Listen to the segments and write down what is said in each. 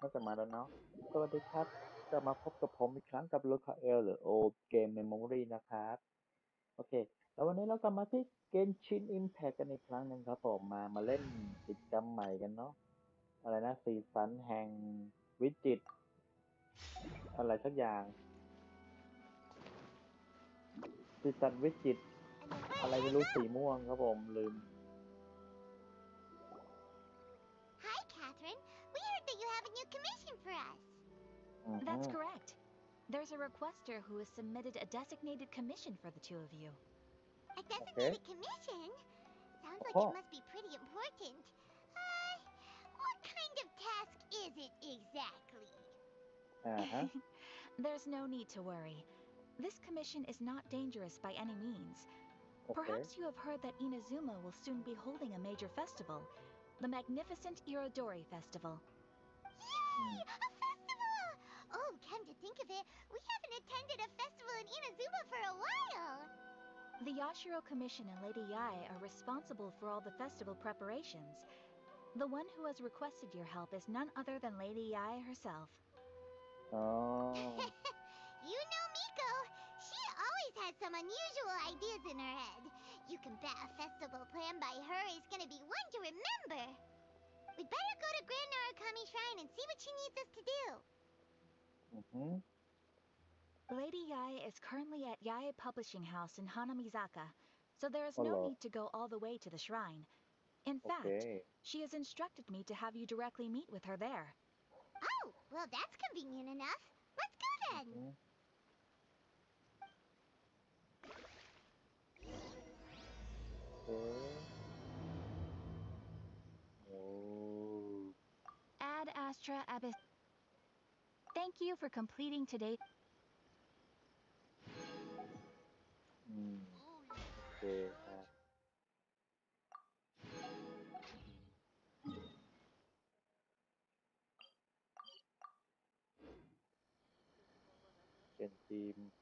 ก็จะมาแล้วเนาะ สวัสดีครับ กลับมาพบกับผมอีกครั้งกับลูคาเอลหรือโอเกมเมมโมรีนะครับ โอเค แล้ววันนี้เรากลับมาที่เกมชินอิมแพกกันอีกครั้งหนึ่งครับผม มามาเล่นกิจกรรมใหม่กันเนาะ อะไรนะสีสันแห่งวิจิต อะไรสักอย่างสีสันวิจิต อะไรไม่รู้สีม่วงครับผมลืม us. Mm-hmm. That's correct. There's a requester who has submitted a designated commission for the two of you. A designated okay. commission? Sounds like it must be pretty important. Uh, what kind of task is it exactly? Uh -huh. There's no need to worry. This commission is not dangerous by any means. Okay. Perhaps you have heard that Inazuma will soon be holding a major festival, the magnificent Irodori Festival. Yay! Hmm. hosted a festival in Inazuma for a while! The Yashiro Commission and Lady Yae are responsible for all the festival preparations. The one who has requested your help is none other than Lady Yae herself. Oh. you know Miko. She always has some unusual ideas in her head. You can bet a festival planned by her is gonna be one to remember. We'd better go to Grand Narukami Shrine and see what she needs us to do. Mm-hmm. Lady Yae is currently at Yae Publishing House in Hanamizaka, so there is oh, no need to go all the way to the shrine. In fact, she has instructed me to have you directly meet with her there. Oh, well that's convenient enough. Let's go then. Mm-hmm. Okay. Oh. Ad Astra Abyss. Thank you for completing today. 음, 네. 아. 깬 팀.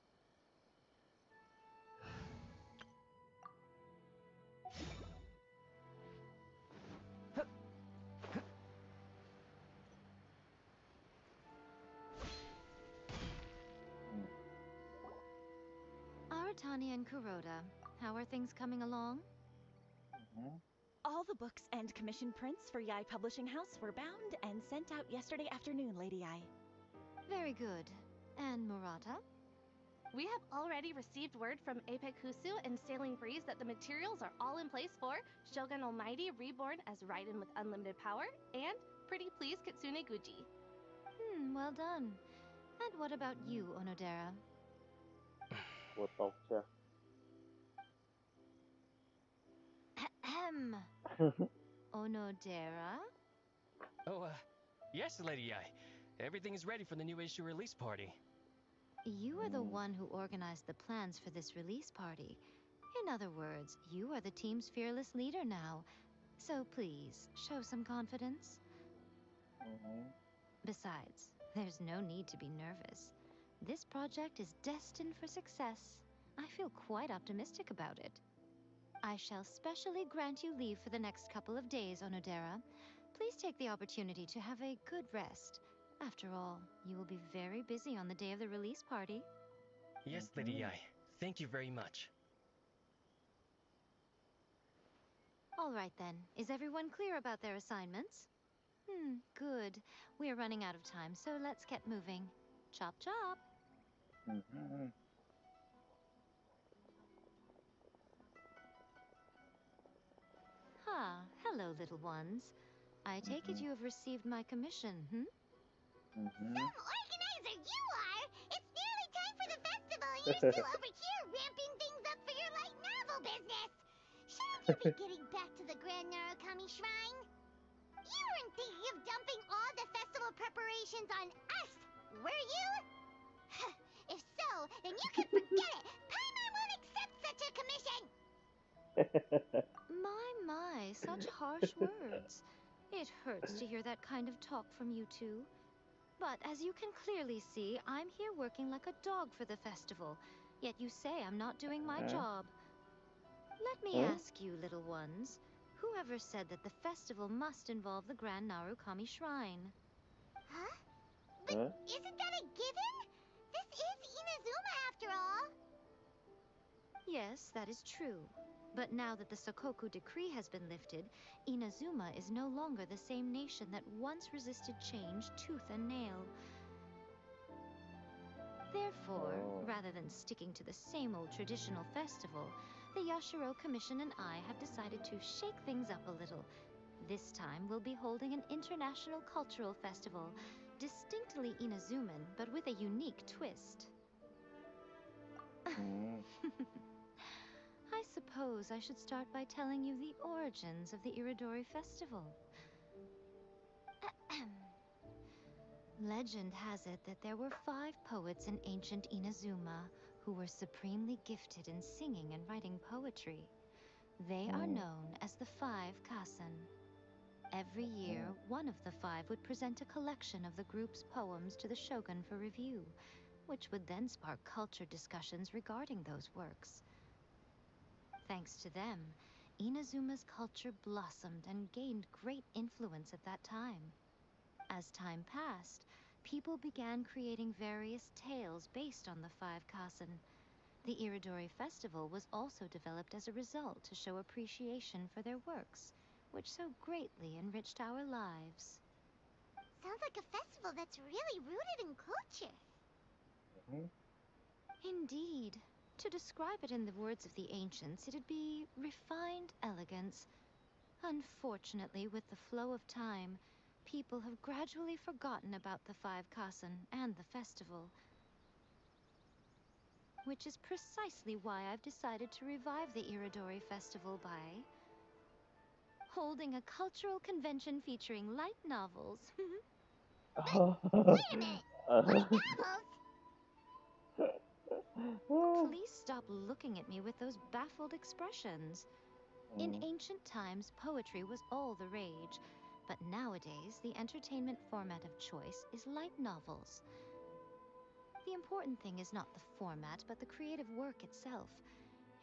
Muratani and Kuroda, how are things coming along? Mm -hmm. All the books and commission prints for Yae Publishing House were bound and sent out yesterday afternoon, Lady Yae. Very good. And Murata? We have already received word from Apec Husu and Sailing Breeze that the materials are all in place for Shogun Almighty Reborn as Raiden with Unlimited Power and Pretty Please Kitsune Guji. Hmm, well done. And what about you, Onodera? with Vulture. Ahem. Onodera? Oh, uh, yes, Lady Yae. Everything is ready for the new issue release party. You are the hmm. one who organized the plans for this release party. In other words, you are the team's fearless leader now. So please, show some confidence. Mm -hmm. Besides, there's no need to be nervous. This project is destined for success. I feel quite optimistic about it. I shall specially grant you leave for the next couple of days, Onodera. Please take the opportunity to have a good rest. After all, you will be very busy on the day of the release party. Yes, Lady. Ai. Thank you very much. All right then. Is everyone clear about their assignments? Hmm, good. We are running out of time, so let's get moving. Chop chop. Mm-hmm. Ah, hello, little ones. I take mm -hmm. it mm-hmm. you have received my commission, hmm? Mm-hmm. Mm -hmm. Some organizer you are! It's nearly time for the festival, and you're still over here ramping things up for your light novel business! Shouldn't you be getting back to the Grand Narukami Shrine? You weren't thinking of dumping all the festival preparations on us, were you? if so, then you can forget it! Paimon won't accept such a commission! My, my, such harsh words. It hurts to hear that kind of talk from you two. But as you can clearly see, I'm here working like a dog for the festival. Yet you say I'm not doing my job. Let me Huh? ask you, little ones, Whoever said that the festival must involve the Grand Narukami Shrine? Huh? But Huh? isn't that a given? This is Inazuma after all. Yes, that is true. But now that the Sakoku decree has been lifted, Inazuma is no longer the same nation that once resisted change tooth and nail. Therefore, Oh. rather than sticking to the same old traditional festival, the Yashiro Commission and I have decided to shake things up a little. This time, we'll be holding an international cultural festival, distinctly Inazuman, but with a unique twist. อืม I suppose I should start by telling you the origins of the Irodori Festival. Legend has it that there were five poets in ancient Inazuma who were supremely gifted in singing and writing poetry. They are Hmm. known as the Five Kasen. Every year, one of the five would present a collection of the group's poems to the shogun for review, which would then spark culture discussions regarding those works. Thanks to them, Inazuma's culture blossomed and gained great influence at that time. As time passed, people began creating various tales based on the Five Kasen. The Irodori Festival was also developed as a result to show appreciation for their works, which so greatly enriched our lives. Sounds like a festival that's really rooted in culture. Hmm? Indeed. To describe it in the words of the ancients, it'd be refined elegance. Unfortunately, with the flow of time, people have gradually forgotten about the Five Kasen and the festival. Which is precisely why I've decided to revive the Irodori Festival by holding a cultural convention featuring light novels. Wait a minute! Light novels? Please stop looking at me with those baffled expressions. In Mm. ancient times, poetry was all the rage, but nowadays, the entertainment format of choice is light novels. The important thing is not the format, but the creative work itself.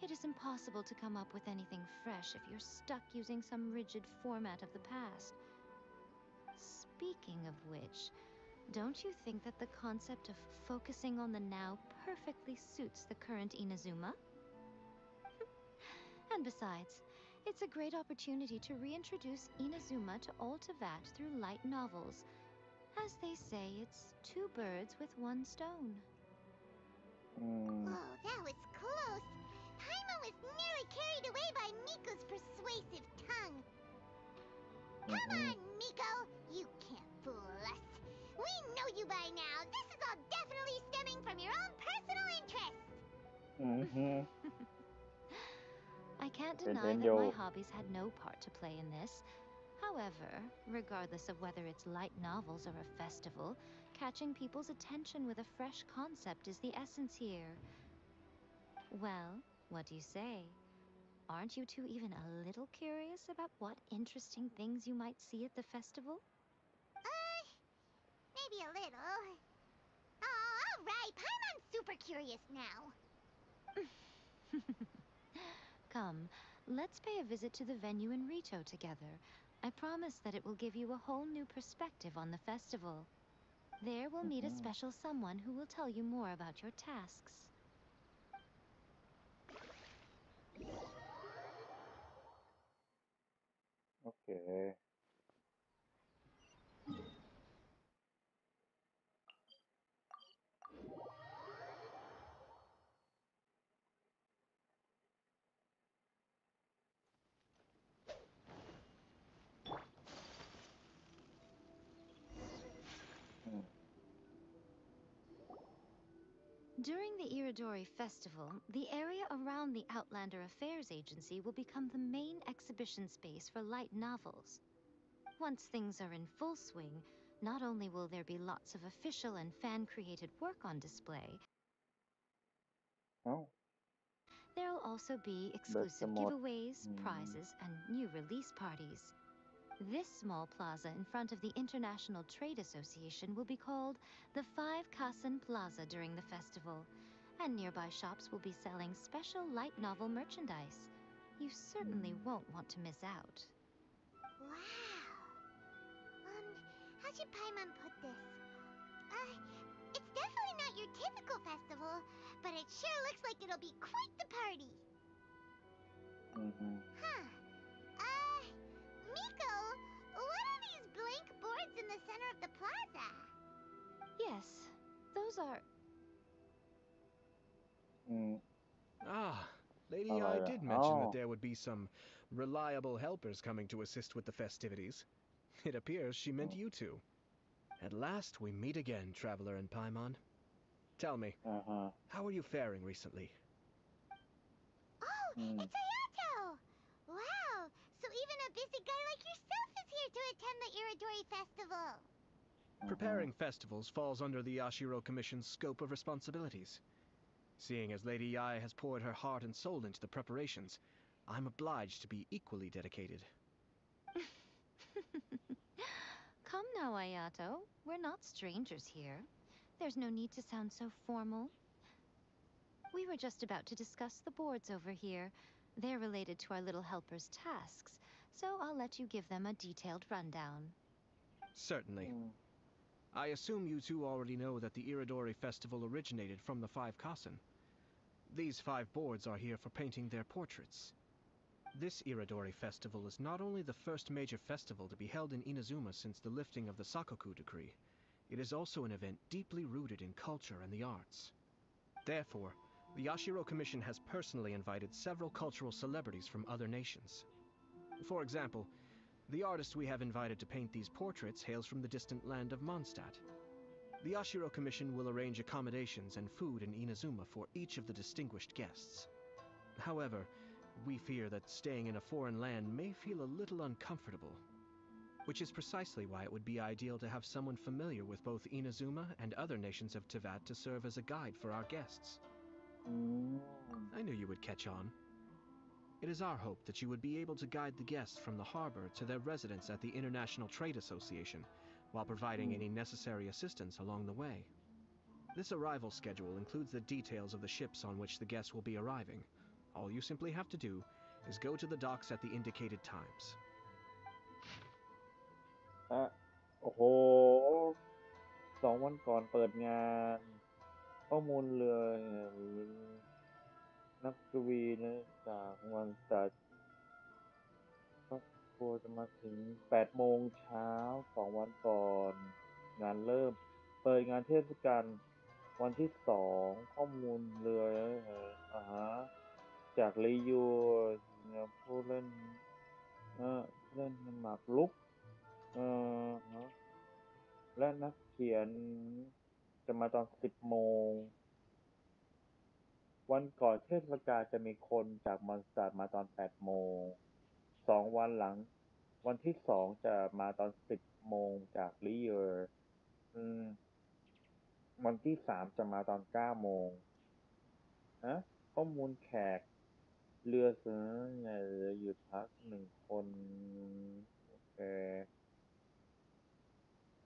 It is impossible to come up with anything fresh if you're stuck using some rigid format of the past. Speaking of which, don't you think that the concept of focusing on the now perfectly suits the current Inazuma? and besides, it's a great opportunity to reintroduce Inazuma to Altivat through light novels. As they say, it's two birds with one stone. อืม Whoa, that was close. Paimon was nearly carried away by Miko's persuasive tongue. Come Mhm. on, Miko. You Mm-hmm. I can't deny that my hobbies had no part to play in this. However, regardless of whether it's light novels or a festival, catching people's attention with a fresh concept is the essence here. Well, what do you say? Aren't you two even a little curious about what interesting things you might see at the festival? Uh, maybe a little. Oh, all right, Paimon's super curious now. Come, let's pay a visit to the venue in Ritou together. I promise that it will give you a whole new perspective on the festival. There we'll meet a Mhm. special someone who will tell you more about your tasks. โ During the Irodori Festival, the area around the Outlander Affairs Agency will become the main exhibition space for light novels. Once things are in full swing, not only will there be lots of official and fan-created work on display, oh. there'll also be exclusive giveaways, mm. prizes, and new release parties. This small plaza in front of the International Trade Association will be called the Five Kasen Plaza during the festival, and nearby shops will be selling special light novel merchandise. You certainly hmm. won't want to miss out. Wow. Um, how should Paimon put this? Uh, it's definitely not your typical festival, but it sure looks like it'll be quite the party. Mm-hmm. Huh. Miko, what are these blank boards in the center of the plaza? Yes, those are... Mm. Ah, lady, I did mention oh. that there would be some reliable helpers coming to assist with the festivities. It appears she meant hmm. you two. At last we meet again, Traveler and Paimon. Tell me, uh -huh. how are you faring recently? Oh, mm. it's Ayato! Wow, so even a busy guy Festival. Preparing festivals falls under the Yashiro Commission's scope of responsibilities. Seeing as Lady Yae has poured her heart and soul into the preparations, I'm obliged to be equally dedicated. Come now, Ayato. We're not strangers here. There's no need to sound so formal. We were just about to discuss the boards over here. They're related to our little helper's tasks, so I'll let you give them a detailed rundown. Certainly. Hmm. I assume you two already know that the Irodori Festival originated from the Five Kasen. These five boards are here for painting their portraits. This Irodori Festival is not only the first major festival to be held in Inazuma since the lifting of the Sakoku Decree, it is also an event deeply rooted in culture and the arts. Therefore, the Yashiro Commission has personally invited several cultural celebrities from other nations. For example, the artist we have invited to paint these portraits hails from the distant land of Mondstadt. The Yashiro Commission will arrange accommodations and food in Inazuma for each of the distinguished guests. However, we fear that staying in a foreign land may feel a little uncomfortable, which is precisely why it would be ideal to have someone familiar with both Inazuma and other nations of Teyvat to serve as a guide for our guests. I knew you would catch on. It is our hope that you would be able to guide the guests from the harbor to their residence at the International Trade Association while providing Hmm. any necessary assistance along the way. This arrival schedule includes the details of the ships on which the guests will be arriving. All you simply have to do is go to the docks at the indicated times. อ่ะโอ้โหสองวันก่อนเปิดงาน ข้อมูลเรือ นักกวีนะจากวันสัตว์ครอบครัวจะมาถึงแปดโมงเช้าสองวันก่อน งานเริ่ม เปิดงานเทศกาลวันที่สองข้อมูลเรืออ่าฮะจากรียูผู้เล่นเออเล่นหมากรุกเออฮะและนักเขียนจะมาตอนสิบโมง วันก่อนเทศกาลจะมีคนจากมอนสเตอร์มาตอนแปดโมง สองวันหลัง วันที่สองจะมาตอนสิบโมงจากลีเออร์อืมวันที่สามจะมาตอนเก้าโมงฮะข้อมูลแขก เรือเสือเนี่ยเหลือหยุดพักหนึ่งคนโอเค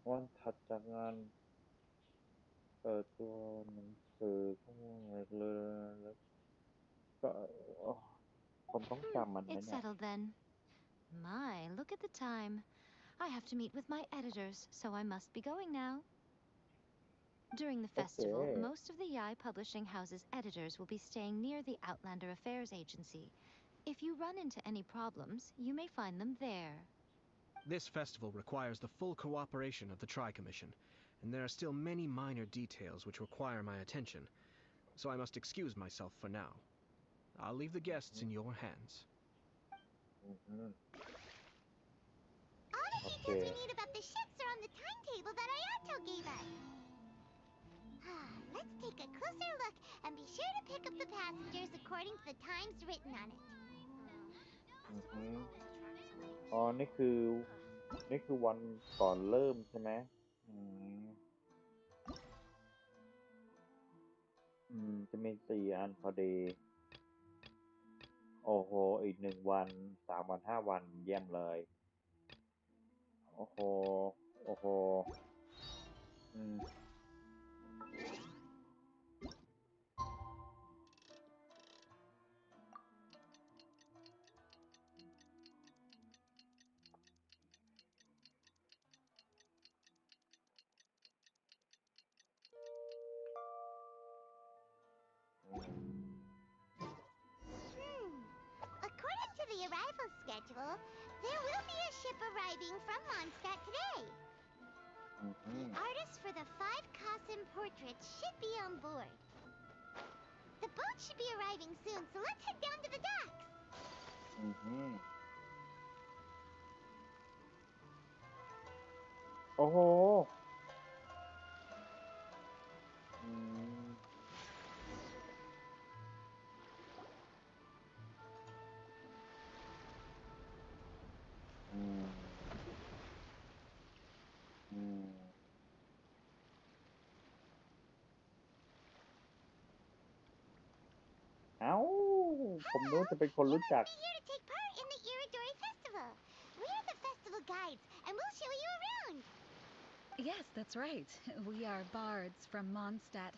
วันถัดจากงานเปิดตัวหนัง It's settled then. My, look at the time. I have to meet with my editors, so I must be going now. During the festival, Okay. most of the Yae Publishing House's editors will be staying near the Outlander Affairs Agency. If you run into any problems, you may find them there. This festival requires the full cooperation of the Tri Commission, and there are still many minor details which require my attention, so I must excuse myself for now. I'll leave the guests in your hands. อือฮึ All the Okay. details we need about the ships are on the timetable that Ayato gave us. Ah, Let's take a closer look and be sure to pick up the passengers according to the times written on it. อือฮึอ๋อ นี่คือ นี่คือวันก่อนเริ่มใช่ไหมอืม อืม จะมีสี่อันพอดี โอ้โห อีกหนึ่งวัน สามวันห้าวันเยี่ยมเลย โอ้โห โอ้โห อืม soon, so let's head down to the docks. อื เอ้า ผมนึกว่าจะเป็นคนรู้จัก You must be here to take part in the Iridori Festival. We're the festival guides, and we'll show you around. Yes, that's right. We are bards from Mondstadt.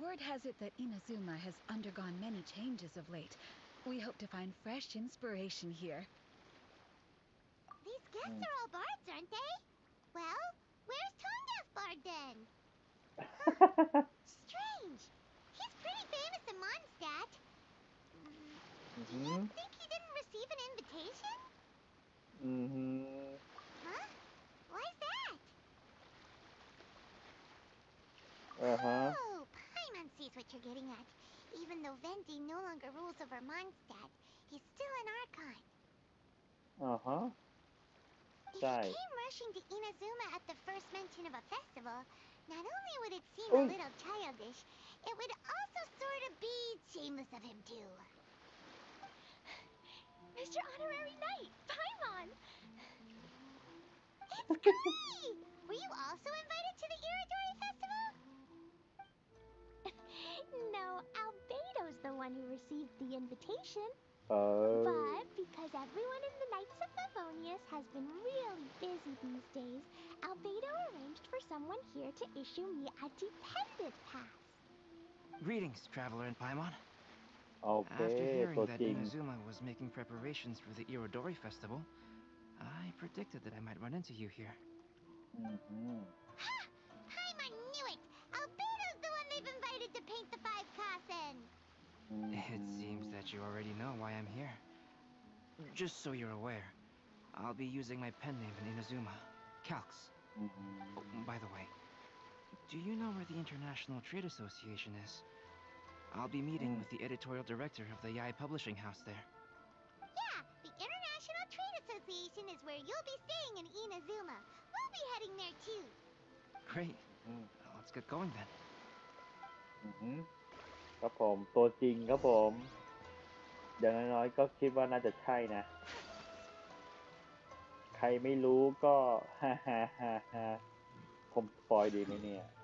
Word has it that Inazuma has undergone many changes of late. We hope to find fresh inspiration here. These guests Hmm. are all bards, aren't they? Well, where's Tondef Bard then? Mm-hmm. You think he didn't receive an invitation? Mm-hmm. Huh? Why's that? Uh-huh. Oh, Paimon sees what you're getting at. Even though Venti no longer rules over Mondstadt, he's still an Archon. Uh-huh. If Die. he came rushing to Inazuma at the first mention of a festival, not only would it seem Ooh. a little childish, it would also sort of be shameless of him, too. Mr. Honorary Knight, Paimon! It's me. Were you also invited to the Irodori Festival? no, Albedo's the one who received the invitation. Uh... But because everyone in the Knights of Favonius has been really busy these days, Albedo arranged for someone here to issue me a dependent pass. Greetings, Traveler and Paimon. After hearing that Inazuma was making preparations for the Irodori festival, I predicted that I might run into you here. Mm -hmm. I knew it! Albedo's the one they've invited to paint the five Kasen! Mm-hmm. It seems that you already know why I'm here. Just so you're aware, I'll be using my pen name in Inazuma, Calx. Mm -hmm. oh, by the way, do you know where the International Trade Association is? I'll be meeting with the editorial director of the Yae Publishing House there. Yeah, the International Trade Association is where you'll be staying in Inazuma. We'll be heading there too. Great. Mm, well, let's get going then. ครับผมตัวจริงครับผมอย่างน้อยๆก็คิดว่าน่าจะใช่นะ ใครไม่รู้ก็ฮ่าฮ่าฮ่าผมปอยดีไหมเนี่ย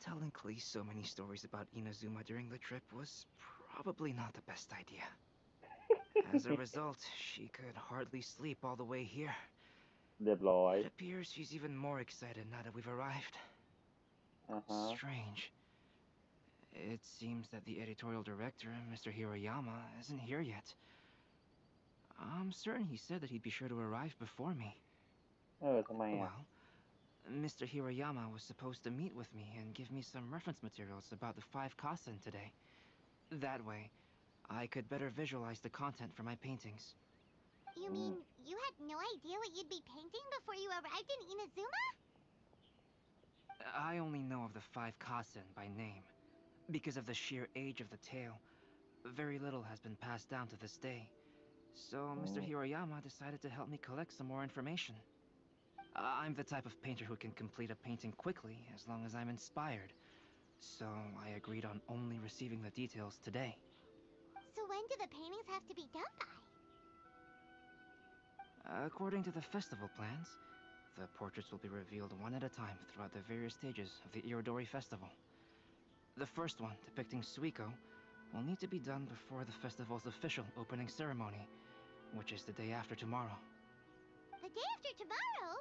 Telling Klee so many stories about Inazuma during the trip was probably not the best idea. As a result, she could hardly sleep all the way here. It appears she's even more excited now that we've arrived. Uh -huh. Strange. It seems that the editorial director, Mr. Hirayama, isn't here yet. I'm certain he said that he'd be sure to arrive before me. Oh, it's my well, Mr. Hirayama was supposed to meet with me and give me some reference materials about the five kasen today. That way, I could better visualize the content for my paintings. You mean you had no idea what you'd be painting before you arrived in Inazuma? I only know of the five kasen by name. Because of the sheer age of the tale, very little has been passed down to this day. So Mr. Oh. Hirayama decided to help me collect some more information. Uh, I'm the type of painter who can complete a painting quickly as long as I'm inspired. So I agreed on only receiving the details today. So when do the paintings have to be done by? According to the festival plans, the portraits will be revealed one at a time throughout the various stages of the Irodori festival. The first one, depicting Suiko, will need to be done before the festival's official opening ceremony, which is the day after tomorrow. The day after tomorrow?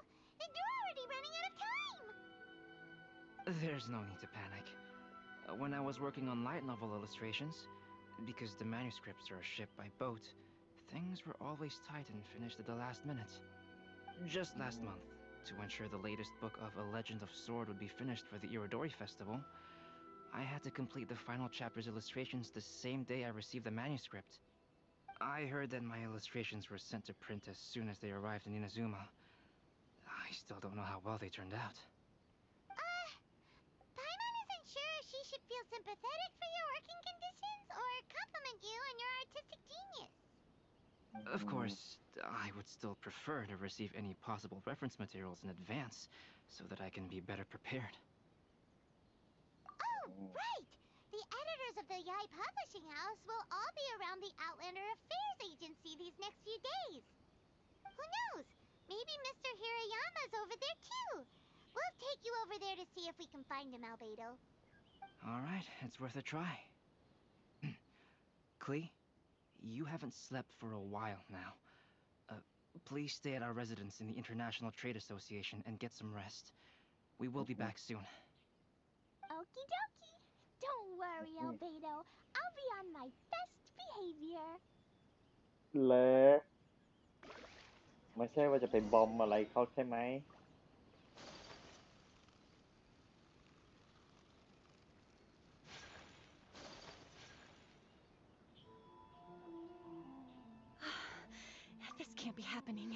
Running out of time! There's no need to panic. Uh, When I was working on light novel illustrations, because the manuscripts are shipped by boat, things were always tight and finished at the last minute. Just last month, to ensure the latest book of A Legend of Sword would be finished for the Irodori Festival, I had to complete the final chapter's illustrations the same day I received the manuscript. I heard that my illustrations were sent to print as soon as they arrived in Inazuma. I still don't know how well they turned out. Uh, Paimon isn't sure if she should feel sympathetic for your working conditions or compliment you on your artistic genius. Of course, I would still prefer to receive any possible reference materials in advance so that I can be better prepared. Oh, right! The editors of the Yae Publishing House will all be around the Outlander Affairs Agency these next few days. Who knows? Maybe Mr. Hirayama's over there too. We'll take you over there to see if we can find him, Albedo. All right, it's worth a try. Klee, you haven't slept for a while now. Uh, please stay at our residence in the International Trade Association and get some rest. We will be back soon. Okie dokie. Don't worry, Albedo. I'll be on my best behavior. Le ไม่ใช่ว่าจะไปบอมอะไรเขาใช่ไหม This can't be happening.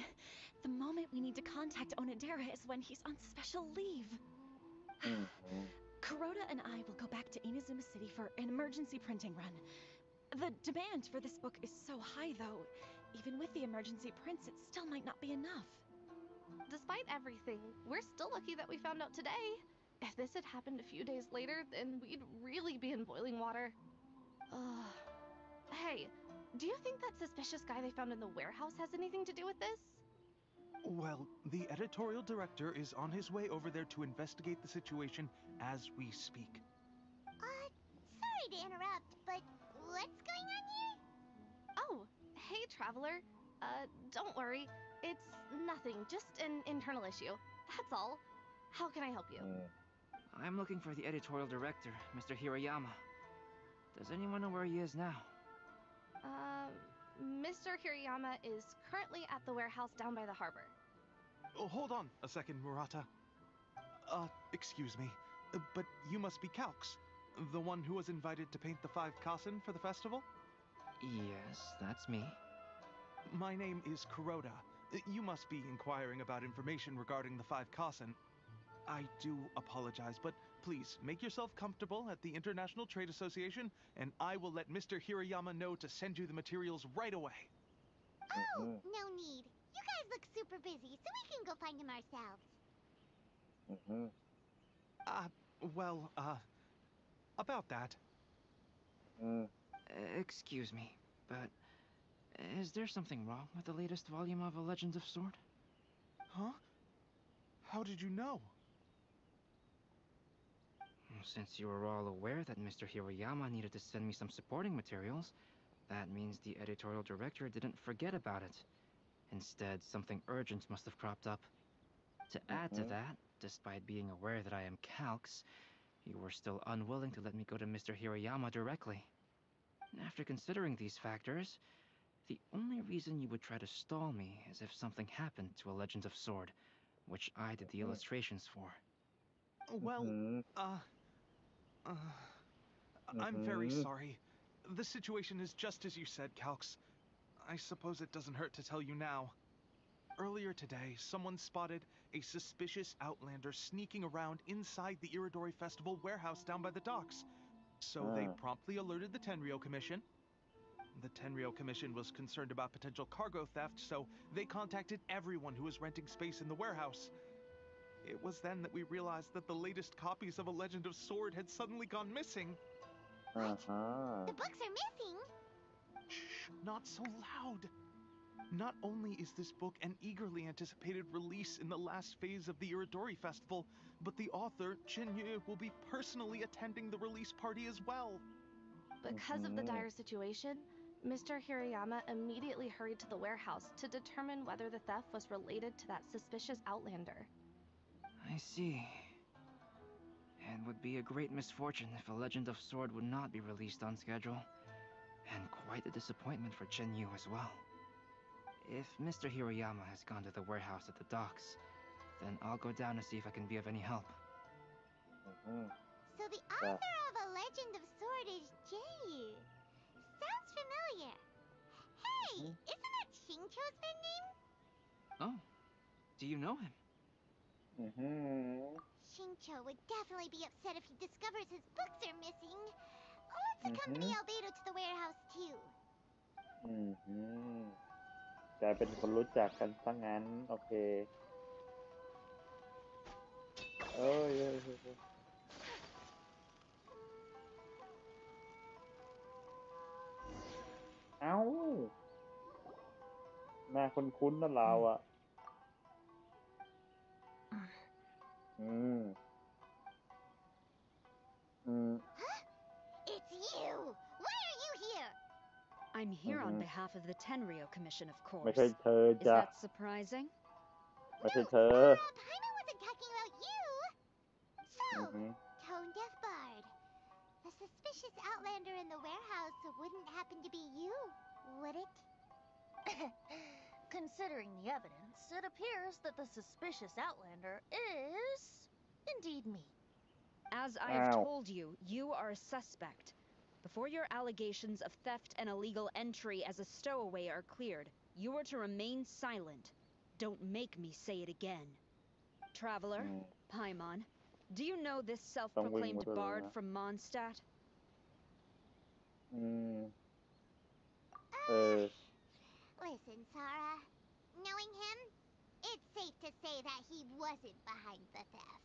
The moment we need to contact Onodera is when he's on special leave. อืม Kuroda and I will go back to Inazuma City for an emergency printing run. The demand for this book is so high, though. even with the emergency prints, it still might not be enough. Despite everything, we're still lucky that we found out today. If this had happened a few days later, then we'd really be in boiling water. Ugh. Hey, do you think that suspicious guy they found in the warehouse has anything to do with this? Well, the editorial director is on his way over there to investigate the situation as we speak. Uh, sorry to interrupt, traveler. Uh, don't worry. It's nothing, just an internal issue. That's all. How can I help you? I'm looking for the editorial director, Mr. Hirayama. Does anyone know where he is now? Um, Mr. Hirayama is currently at the warehouse down by the harbor. Oh, hold on a second, Murata. Uh, excuse me, uh, but you must be Calx, the one who was invited to paint the five Kasen for the festival? Yes, that's me. My name is Kuroda. You must be inquiring about information regarding the Five Kasen. I do apologize, but please make yourself comfortable at the International Trade Association, and I will let Mr. Hirayama know to send you the materials right away. Oh, mm-hmm. no need. You guys look super busy, so we can go find him ourselves. Mm-hmm. Uh, well, uh, about that. Mm. Uh, excuse me, but is there something wrong with the latest volume of A Legend of Sword? Huh? How did you know? Since you were all aware that Mr. Hirayama needed to send me some supporting materials, that means the editorial director didn't forget about it. Instead, something urgent must have cropped up. To add to Mhm. that, despite being aware that I am Calx, you were still unwilling to let me go to Mr. Hirayama directly. After considering these factors, the only reason you would try to stall me is if something happened to A Legend of Sword, which I did the Mhm. illustrations for. Well, อืม uh, uh, I'm very Mhm. sorry. The situation is just as you said, Calx. I suppose it doesn't hurt to tell you now. Earlier today, someone spotted a suspicious outlander sneaking around inside the Irodori Festival warehouse down by the docks. So they Ah. promptly alerted the Tenryo Commission. The Tenryo Commission was concerned about potential cargo theft, so they contacted everyone who was renting space in the warehouse. It was then that we realized that the latest copies of A Legend of Sword had suddenly gone missing. Uh-huh. The books are missing! Shh, not so loud! Not only is this book an eagerly anticipated release in the last phase of the Irodori Festival, but the author, Chen Yu, will be personally attending the release party as well. Because mm -hmm. of the mm-hmm. dire situation, Mr. Hirayama immediately hurried to the warehouse to determine whether the theft was related to that suspicious outlander. I see. It would be a great misfortune if a Legend of Sword would not be released on schedule. And quite a disappointment for Chen Yu as well. If Mr. Hirayama has gone to the warehouse at the docks, then I'll go down to see if I can be of any help. อืม So the Yeah. author of A Legend of Sword is Jayu. Sounds familiar. Hey, Mhm. isn't that Shincho's pen name? Oh, do you know him? อือหือ Shincho would definitely be upset if he discovers his books are missing. Let's accompany Mhm. Albedo to the warehouse too. อือหือกลายเป็นคนรู้จักกันซะงั้น โอเค เอ้ยเอ้ย เอ้ยเอ้ยเอ้าหน้าคุ้นๆนะเราอ่ะ อืม อืม It's you! Why are you here? I'm here on Mhm. behalf of the Tenryo Commission, of ไม่ course. ใช่เธอ Is จ้ะ that surprising? ไม่ใช่เธอ Uh, Paimon wasn't talking about you! อือ So, หื suspicious outlander in the warehouse wouldn't happen to be you, would it? Considering the evidence, it appears that the suspicious outlander is indeed me. As I have Ow. told you, you are a suspect. Before your allegations of theft and illegal entry as a stowaway are cleared, you are to remain silent. Don't make me say it again. Traveler, อืม Paimon, do you know this self-proclaimed bard from Mondstadt? Mm. Uh. Listen, Sara. Knowing him, it's safe to say that he wasn't behind the theft.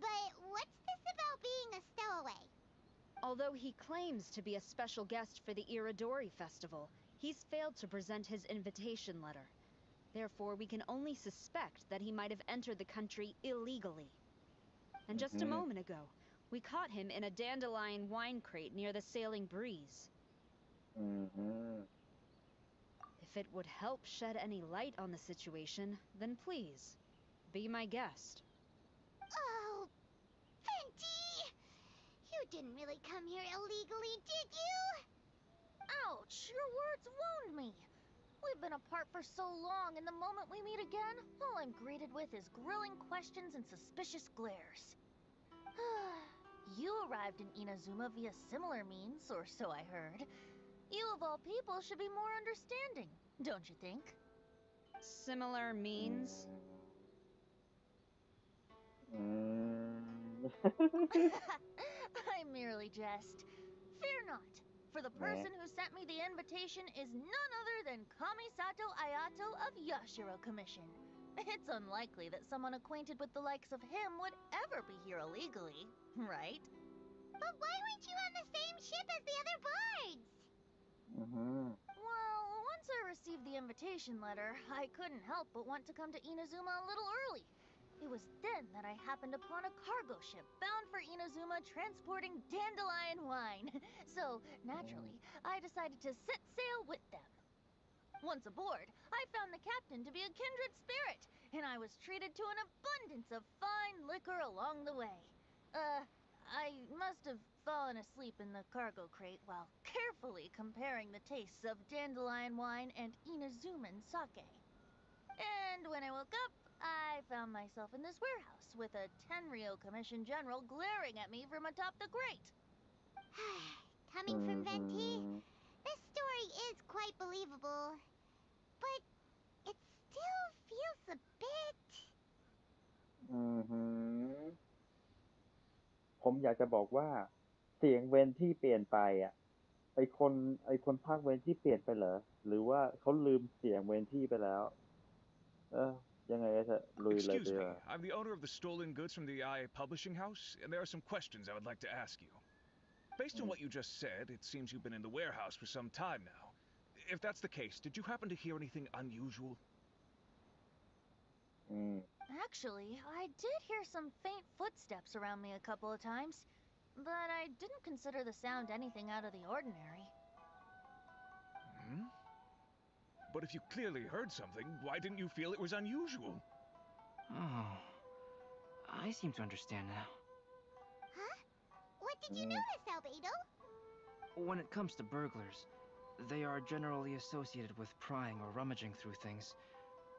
But what's this about being a stowaway? Although he claims to be a special guest for the Irodori Festival, he's failed to present his invitation letter. Therefore, we can only suspect that he might have entered the country illegally. And just mm -hmm. a mm-hmm. moment ago, we caught him in a dandelion wine crate near the Sailing Breeze. Mm-hmm. If it would help shed any light on the situation, then please, be my guest. Oh, Venti! You didn't really come here illegally, did you? Ouch, your words wound me. We've been apart for so long, and the moment we meet again, all I'm greeted with is grilling questions and suspicious glares. you arrived in Inazuma via similar means, or so I heard. You, of all people, should be more understanding, don't you think? Similar means? อืม I merely jest. Fear not, for the person who sent me the invitation is none other than Kamisato Ayato of Yashiro Commission. It's unlikely that someone acquainted with the likes of him would ever be here illegally, right? But why weren't you on the same ship as the other birds? Mm -hmm. Well, once I received the invitation letter, I couldn't help but want to come to Inazuma a little early. It was then that I happened upon a cargo ship bound for Inazuma transporting dandelion wine. So, naturally, mm. I decided to set sail with them. Once aboard, I found the captain to be a kindred spirit, and I was treated to an abundance of fine liquor along the way. Uh, I must have fallen asleep in the cargo crate while carefully comparing the tastes of dandelion wine and Inazuman sake. And when I woke up, I found myself in this warehouse with a Tenryo Commission General glaring at me from atop the grate. Coming from Venti. This story is quite believable, but it still feels a bit... Mm-hmm. Excuse me, I'm the owner of the stolen goods from the Yae Publishing House, and there are some questions I would like to ask you. Based on Mm. what you just said, it seems you've been in the warehouse for some time now. If that's the case, did you happen to hear anything unusual? อืม Actually, I did hear some faint footsteps around me a couple of times. but I didn't consider the sound anything out of the ordinary. Hmm? But if you clearly heard something, why didn't you feel it was unusual? Oh. I seem to understand now. Huh? What did you Mm. notice, Albedo? When it comes to burglars, they are generally associated with prying or rummaging through things.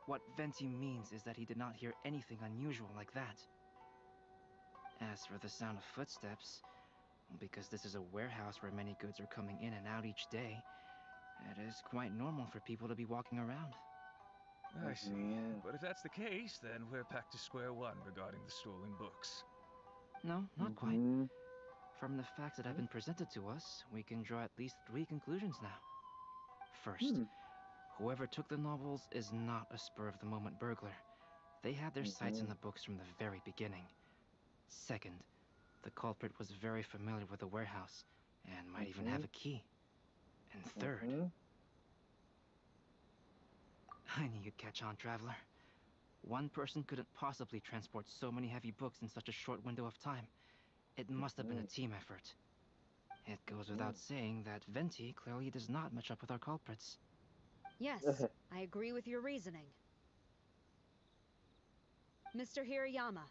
What Venti means is that he did not hear anything unusual like that. As for the sound of footsteps, because this is a warehouse where many goods are coming in and out each day, it is quite normal for people to be walking around. I see. Mhm. But if that's the case, then we're back to square one regarding the stolen books. No, not quite. From the facts that have been presented to us, we can draw at least three conclusions now. First, Hmm. whoever took the novels is not a spur of the moment burglar. They had their sights in Mhm. the books from the very beginning. Second, the culprit was very familiar with the warehouse and might even have Mhm. a key. And third, Mhm. I knew you'd catch on, Traveler. One person couldn't possibly transport so many heavy books in such a short window of time. It must have been a Mhm. team effort. It goes without saying that Venti clearly does not match up with our culprits. Yes, I agree with your reasoning. Mr. Hirayama,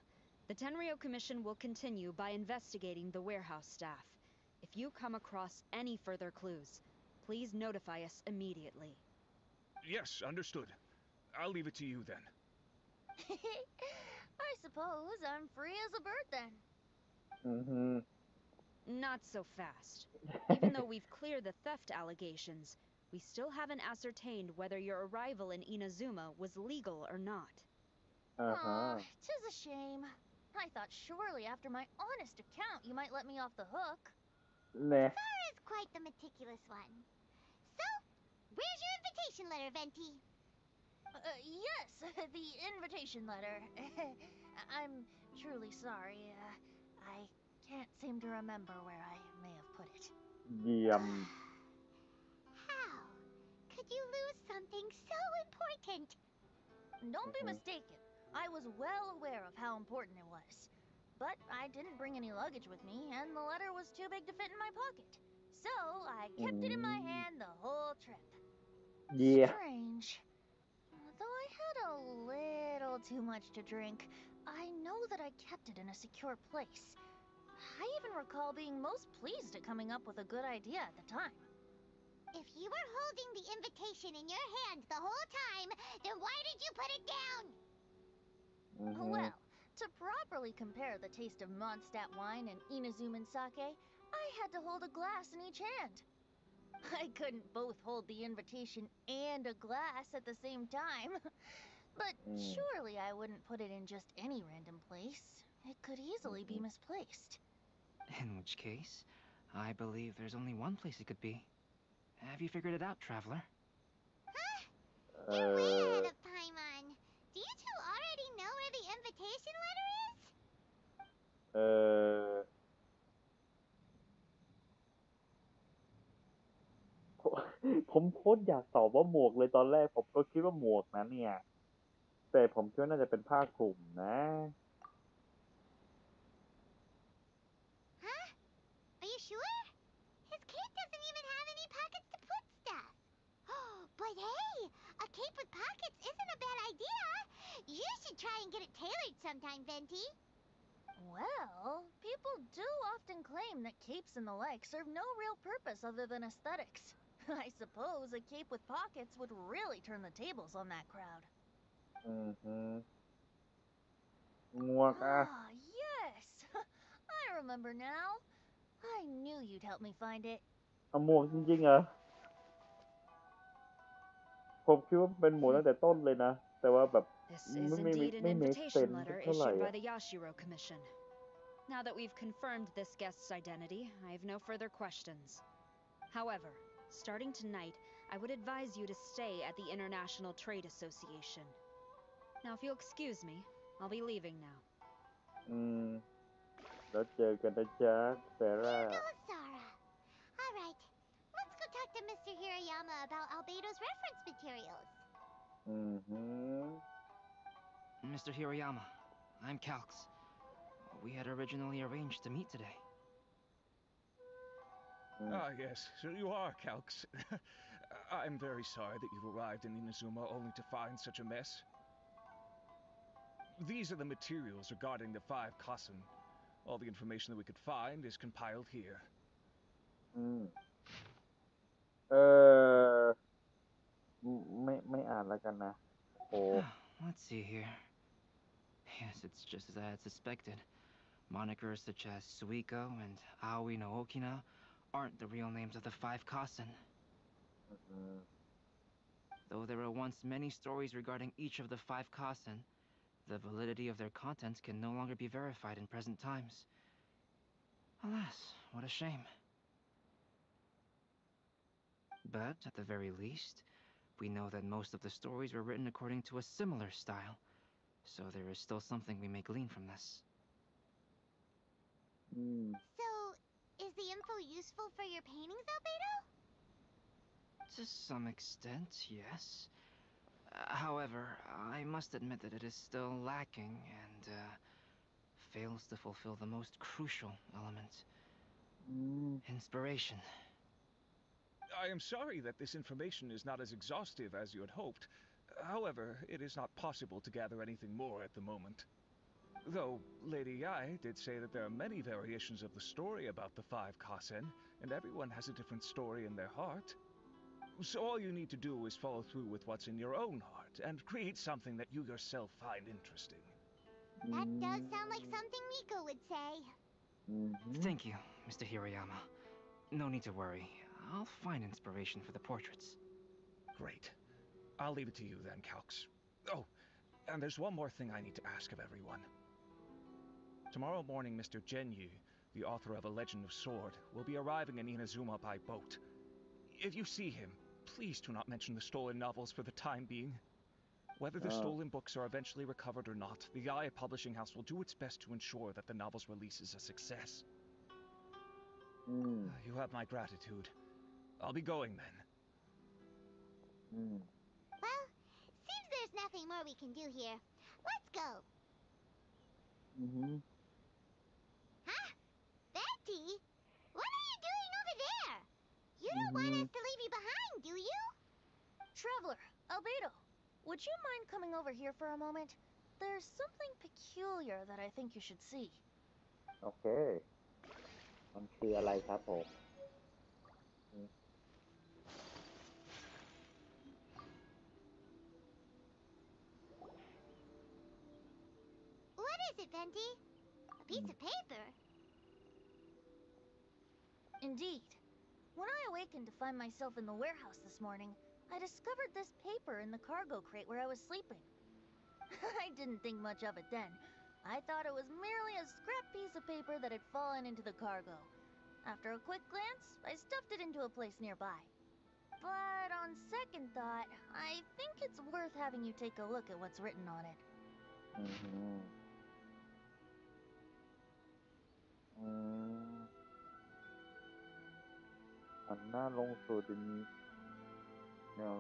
the Tenryo Commission will continue by investigating the warehouse staff. If you come across any further clues, please notify us immediately. Yes, understood. I'll leave it to you then. I suppose I'm free as a bird then. Mhm. Not so fast. Even though we've cleared the theft allegations, we still haven't ascertained whether your arrival in Inazuma was legal or not. Uh-huh. tis a shame. I thought surely after my honest account you might let me off the hook. Nah. Sara's quite the meticulous one. So, where's your invitation letter, Venti? Uh, yes, the invitation letter. I'm truly sorry. Uh, I can't seem to remember where I may have put it. The, um... How could you lose something so important? Don't be mistaken. I was well aware of how important it was. But I didn't bring any luggage with me, and the letter was too big to fit in my pocket. So I kept it in my mm. hand the whole trip. Yeah. Strange. Though I had a little too much to drink, I know that I kept it in a secure place. I even recall being most pleased at coming up with a good idea at the time. If you were holding the invitation in your hand the whole time, then why did you put it down? Mm -hmm. Well, to properly compare the taste of Mondstadt wine and Inazuman sake, I had to hold a glass in each hand. I couldn't both hold the invitation and a glass at the same time. But Mm. surely I wouldn't put it in just any random place. It could easily be Mhm. misplaced. In which case, I believe there's only one place it could be. Have you figured it out, Traveler? เอ You're way อ ahead of Paimon. Do you two already know where the invitation letter is? เออผมผมโคตรอยากตอบว่าหมวกเลยตอนแรก ผมก็คิดว่าหมวกนะเนี่ย แต่ผมคิดว่าน่าจะเป็นผ้าคลุมนะ Huh? Are you sure? His cape doesn't even have any pockets to put stuff. but hey, a cape with pockets isn't a bad idea. You should try and get it tailored sometime, Venti. Well, people do often claim that capes and the like serve no real purpose other than aesthetics. I suppose a cape with pockets would really turn the tables on that crowd. อือฮึหมวกอ่ะ Ah, yes! I remember now. I knew you'd help me find it. เอาหมวกจริงๆเหรอ ผมคิดว่าเป็นหมวกตั้งแต่ต้นเลยนะ แต่ว่าแบบ This Mm, is maybe- indeed an maybe make invitation sense letter to issued by like the Yashiro Commission. Now that we've confirmed this guest's identity, I have no further questions. However, starting tonight, I would advise you to stay at the International Trade Association. Now, if you'll excuse me, I'll be leaving now. อืม แล้วเจอกันนะจ๊ะเซร่า Here goes Sarah. All right, let's go talk to Mr. Hirayama about Albedo's reference materials. อือฮึ Mr. Hirayama, I'm Calx. We had originally arranged to meet today. Mm. Ah, yes, so you are Calx. I'm very sorry that you've arrived in Inazuma only to find such a mess. These are the materials regarding the five Kasen. All the information that we could find is compiled here. Mm. เออไม่ไม่อ่านแล้วกันนะโอ้ oh, Let's see here. Yes, it's just as I had suspected. Monikers such as Suiko and Aoi no Okina aren't the real names of the five Kasen. Mm -hmm. Though there were once many stories regarding each of the five Kasen, the validity of their contents can no longer be verified in present times. Alas, what a shame. But at the very least, we know that most of the stories were written according to a similar style, so there is still something we may glean from this. อืม So, is the info useful for your paintings, Albedo? To some extent, yes. However, I must admit that it is still lacking and uh, fails to fulfill the most crucial element inspiration. I am sorry that this information is not as exhaustive as you had hoped. However, it is not possible to gather anything more at the moment. Though Lady Yae did say that there are many variations of the story about the five Kasen, and everyone has a different story in their heart. So all you need to do is follow through with what's in your own heart and create something that you yourself find interesting. That does sound like something Miko would say. อืม Thank you, Mr. Hirayama. No need to worry. I'll find inspiration for the portraits. Great. I'll leave it to you then, Calx. Oh, and there's one more thing I need to ask of everyone. Tomorrow morning, Mr. Genyu, the author of A Legend of Sword, will be arriving in Inazuma by boat. If you see him, Please do not mention the stolen novels for the time being. Whether the uh. stolen books are eventually recovered or not, the Yae Publishing House will do its best to ensure that the novel's release is a success. Mm. You have my gratitude. I'll be going then. Mm. Well, seems there's nothing more we can do here. Let's go. Mm-hmm. Huh? Venti? You don't want us to leave you behind, do you? Traveler, Albedo, would you mind coming over here for a moment? There's something peculiar that I think you should see. โอเค มันคืออะไรครับผมอืม What is it, Venti? A piece of paper? Indeed. When I awakened to find myself in the warehouse this morning, I discovered this paper in the cargo crate where I was sleeping. I didn't think much of it then. I thought it was merely a scrap piece of paper that had fallen into the cargo. After a quick glance, I stuffed it into a place nearby. But on second thought, I think it's worth having you take a look at what's written on it. Mm-hmm. Mm -hmm. มหันหน้าลงสู่ดินเดี๋ยว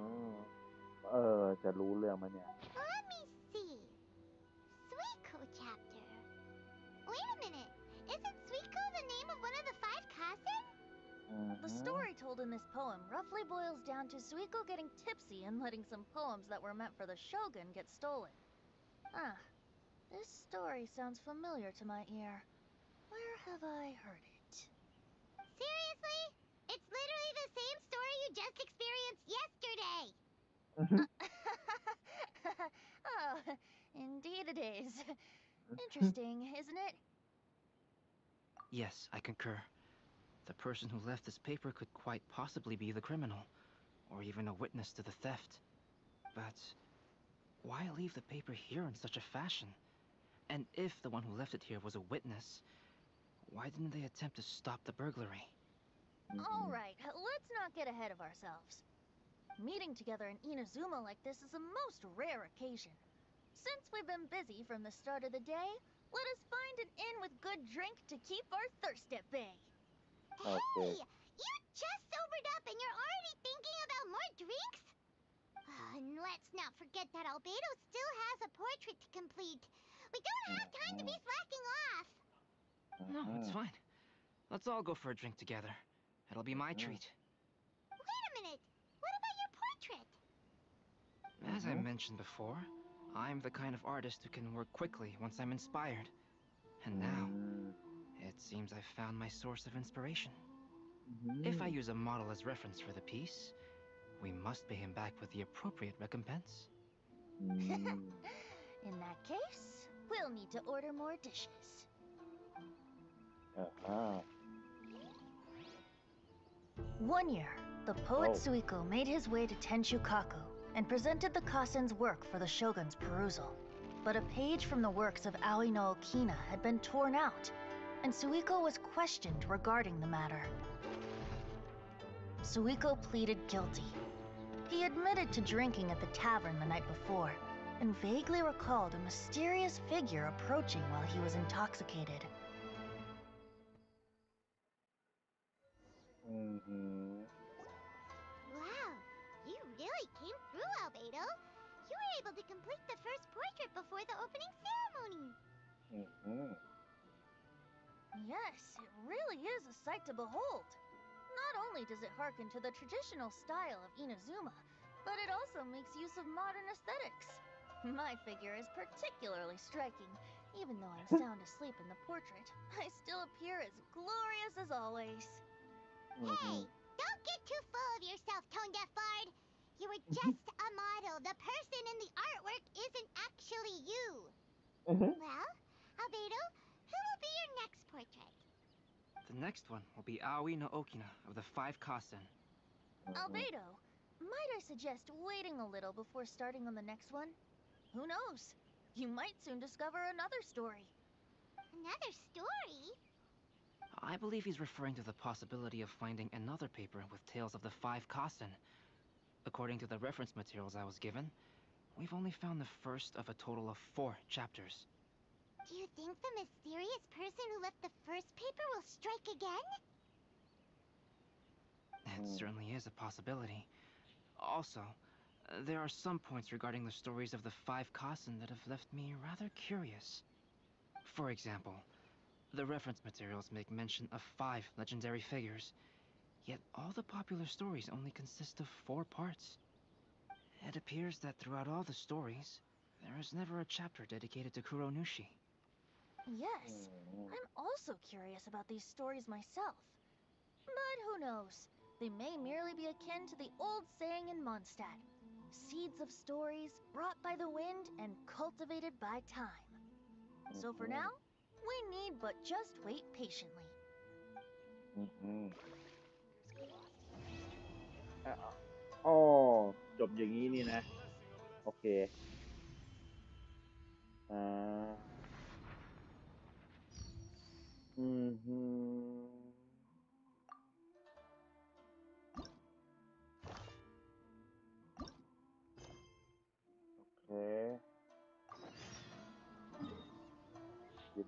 เออ จะรู้เรื่องไหมเนี่ย Let me see. Suiko chapter. Wait a minute. Isn't Suiko the name of one of the five Kassen? The story told in this poem roughly boils down to Suiko getting tipsy and letting some poems that were meant for the shogun get stolen. Ah, this story sounds familiar to my ear. Where have I heard it? Seriously? It's literally the same story you just experienced yesterday. Mhm. oh, indeed it is. Interesting, isn't it? Yes, I concur. The person who left this paper could quite possibly be the criminal, or even a witness to the theft. But why leave the paper here in such a fashion? And if the one who left it here was a witness, why didn't they attempt to stop the burglary? Mm-hmm. All right, let's not get ahead of ourselves. Meeting together in Inazuma like this is a most rare occasion. Since we've been busy from the start of the day, let us find an inn with good drink to keep our thirst at bay. Hey, you just sobered up and you're already thinking about more drinks? Oh, and let's not forget that Albedo still has a portrait to complete. We don't have mm-hmm. time to be slacking off. No, it's fine. Let's all go for a drink together. It'll be my treat. Wait a minute. What about your portrait? As I Mhm. mentioned before, I'm the kind of artist who can work quickly once I'm inspired. And now, Mm. it seems I've found my source of inspiration. If I use a model as reference for the piece, we must pay him back with the appropriate recompense. In that case, we'll need to order more dishes. Uh-huh. One year, the poet Oh. Suiko made his way to Tenshukaku and presented the Kasen's work for the shogun's perusal. But a page from the works of Aoi no Okina had been torn out, and Suiko was questioned regarding the matter. Suiko pleaded guilty. He admitted to drinking at the tavern the night before, and vaguely recalled a mysterious figure approaching while he was intoxicated. Mhm. Wow, you really came through, Albedo. You were able to complete the first portrait before the opening ceremony. Mhm. Yes, it really is a sight to behold. Not only does it harken to the traditional style of Inazuma, but it also makes use of modern aesthetics. My figure is particularly striking. Even though I'm sound asleep in the portrait, I still appear as glorious as always. Hey, Mhm. don't get too full of yourself, Tone Deaf Bard. You were just a model. The person in the artwork isn't actually you. Mhm. Well, Albedo, who will be your next portrait? The next one will be Aoi no Okina of the Five Kasen. Albedo, might I suggest waiting a little before starting on the next one? Who knows? You might soon discover another story. Another story? I believe he's referring to the possibility of finding another paper with tales of the Five Kasen. According to the reference materials I was given, we've only found the first of a total of four chapters. Do you think the mysterious person who left the first paper will strike again? It certainly is a possibility. Also, there are some points regarding the stories of the Five Kasen that have left me rather curious. For example, the reference materials make mention of five legendary figures, yet all the popular stories only consist of four parts. It appears that throughout all the stories, there is never a chapter dedicated to Kuronushi. Yes. I'm also curious about these stories myself. But who knows? They may merely be akin to the old saying in Mondstadt seeds of stories brought by the wind and cultivated by time. So for Mhm. now, we need but just wait patiently. อือฮึอ่ะอ๋อจบอย่างนี้นี่นะ โอเค อ่า อืม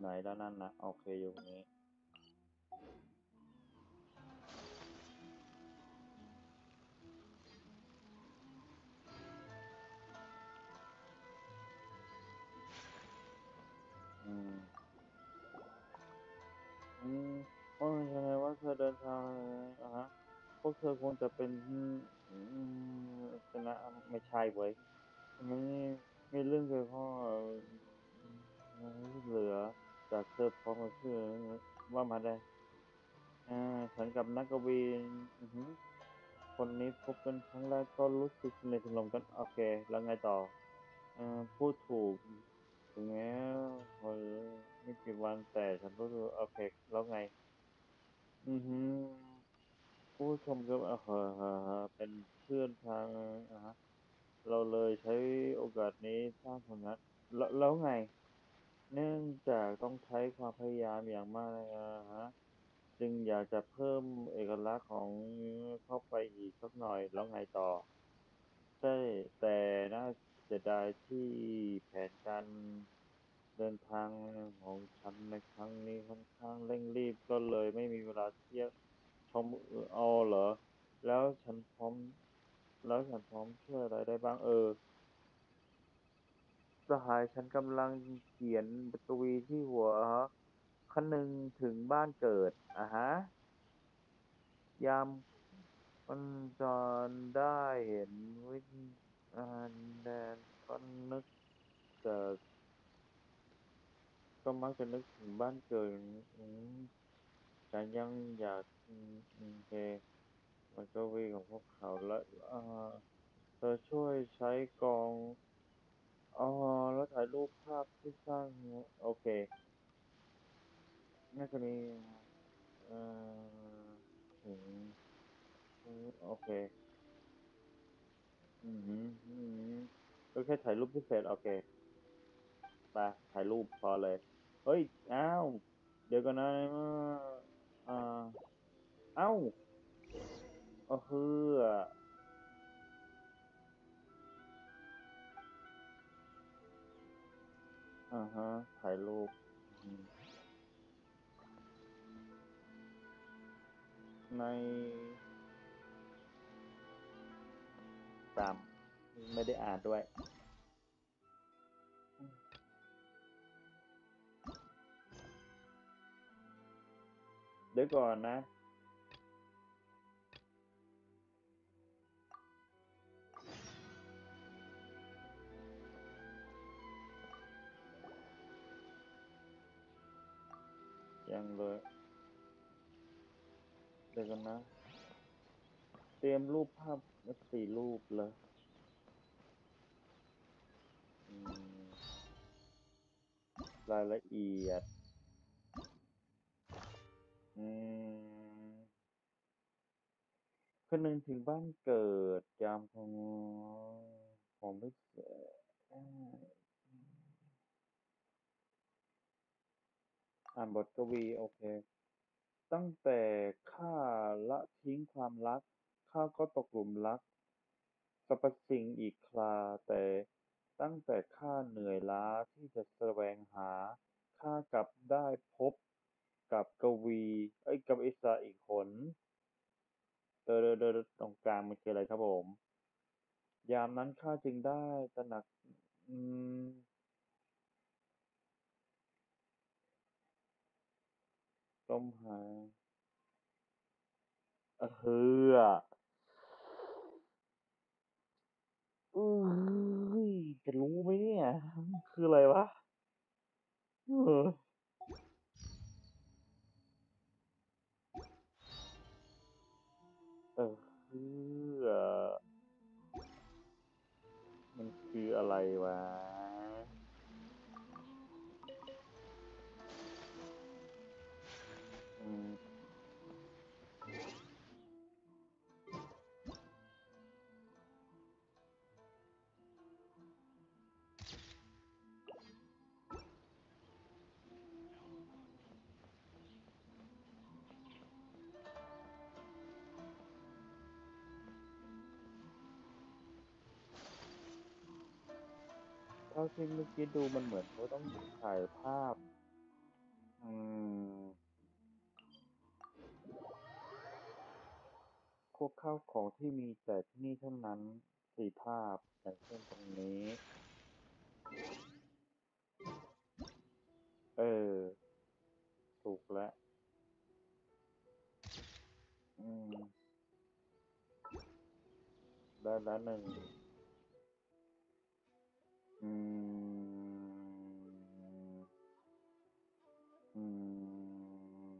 ไหนแล้วนั่นนะโอเคอยู่ตรงนี้อืมอืมโอ้ยแสดงว่าเธอเดินทางอะฮะพวกเธอคงจะเป็นอืมชนะไม่ใช่เว้ยมันมีเรื่องเกี่ยวข้อพ่อเหลือ จากเธอพร้อมกับเพื่อว่ามาได้อ่าฉันกับนักกวีคนนี้พบกันครั้งแรกก็รู้สึกสนิทสนมกัน โอเค แล้วไงต่ออพูดถูก ถึงแม้คนไม่กี่วันแต่ฉันรู้สึกโอเค แล้วไง อือหือผู้ชมก็เออเป็นเพื่อนทางอ่าฮะเราเลยใช้โอกาสนี้สร้างผลงานแล้วไง เนื่องจากต้องใช้ความพยายามอย่างมากเลยอ่าฮะจึงอยากจะเพิ่มเอกลักษณ์ของเข้าไปอีกสักหน่อย แล้วไงต่อ ใช่ แต่น่าเสียดายที่แผนการเดินทางของฉันในครั้งนี้ค่อนข้างเร่งรีบก็เลยไม่มีเวลาเที่ยวชมอ๋อเหรอ แล้วฉันพร้อม แล้วฉันพร้อมช่วยอะไรได้บ้างเออ สหายฉันกำลังเขียนบทกวีที่หัวคนึงถึงบ้านเกิด อะฮะ ยามมันจรได้เห็นวิญญาณแดนก็นึกแต่ก็มักจะนึกถึงบ้านเกิดแต่ยังอยากอืมโอเคมันก็วีของพวกเขาและเธอช่วยใช้กอง อ๋อ แล้วถ่ายรูปภาพที่สร้างโอเค น่าจะมี เอ่อถึงอืมโอเค อือหืออือหือก็แค่ถ่ายรูปพิเศษ โอเค ไป ถ่ายรูปพอเลย เฮ้ย อ้าว เดี๋ยวก่อนนะเมื่ออ่าอ้าเออฮือ อ่าฮะ ถ่ายรูปอืมในตาม ไม่ได้อ่านด้วย เดี๋ยวก่อนนะ ยังเลยเดี๋ยวกันนะ เตรียมรูปภาพมาสี่รูปเลยรายละเอียด อืมคำนึงถึงบ้านเกิด ยามของของไม่เสร็จ อ่านบทกวี โอเค ตั้งแต่ข้าละทิ้งความรัก ข้าก็ตกหลุมรักสรรพสิ่งอีกคราแต่ตั้งแต่ข้าเหนื่อยล้าที่จะแสวงหา ข้ากลับได้พบกับกวีเอ้กับอิสระอีกหนเดอเดอเดอตรงกลางมันคืออะไรครับผม ยามนั้นข้าจึงได้ตระหนัก อืม ลมหายเออฮืออุ้ยจะรู้ไหมเนี่ย คืออะไรวะเออเออฮือมันคืออะไรวะ ท่าที่เมื่อกี้ดูมันเหมือนว่าต้องถ่ายภาพ อืม พวกข้าวของที่มีแต่ที่นี่เท่านั้นสี่ภาพอย่างเช่นตรงนี้ เออ ถูกแล้ว อืม ได้แล้วหนึ่ง อืม อืม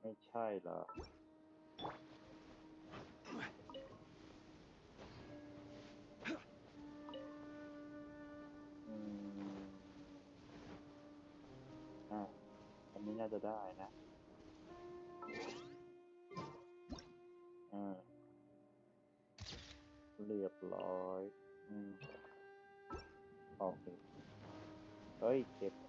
ไม่ใช่เห จะได้นะอ่าเรียบร้อย อืมโอเคเฮ้ย เก็บเก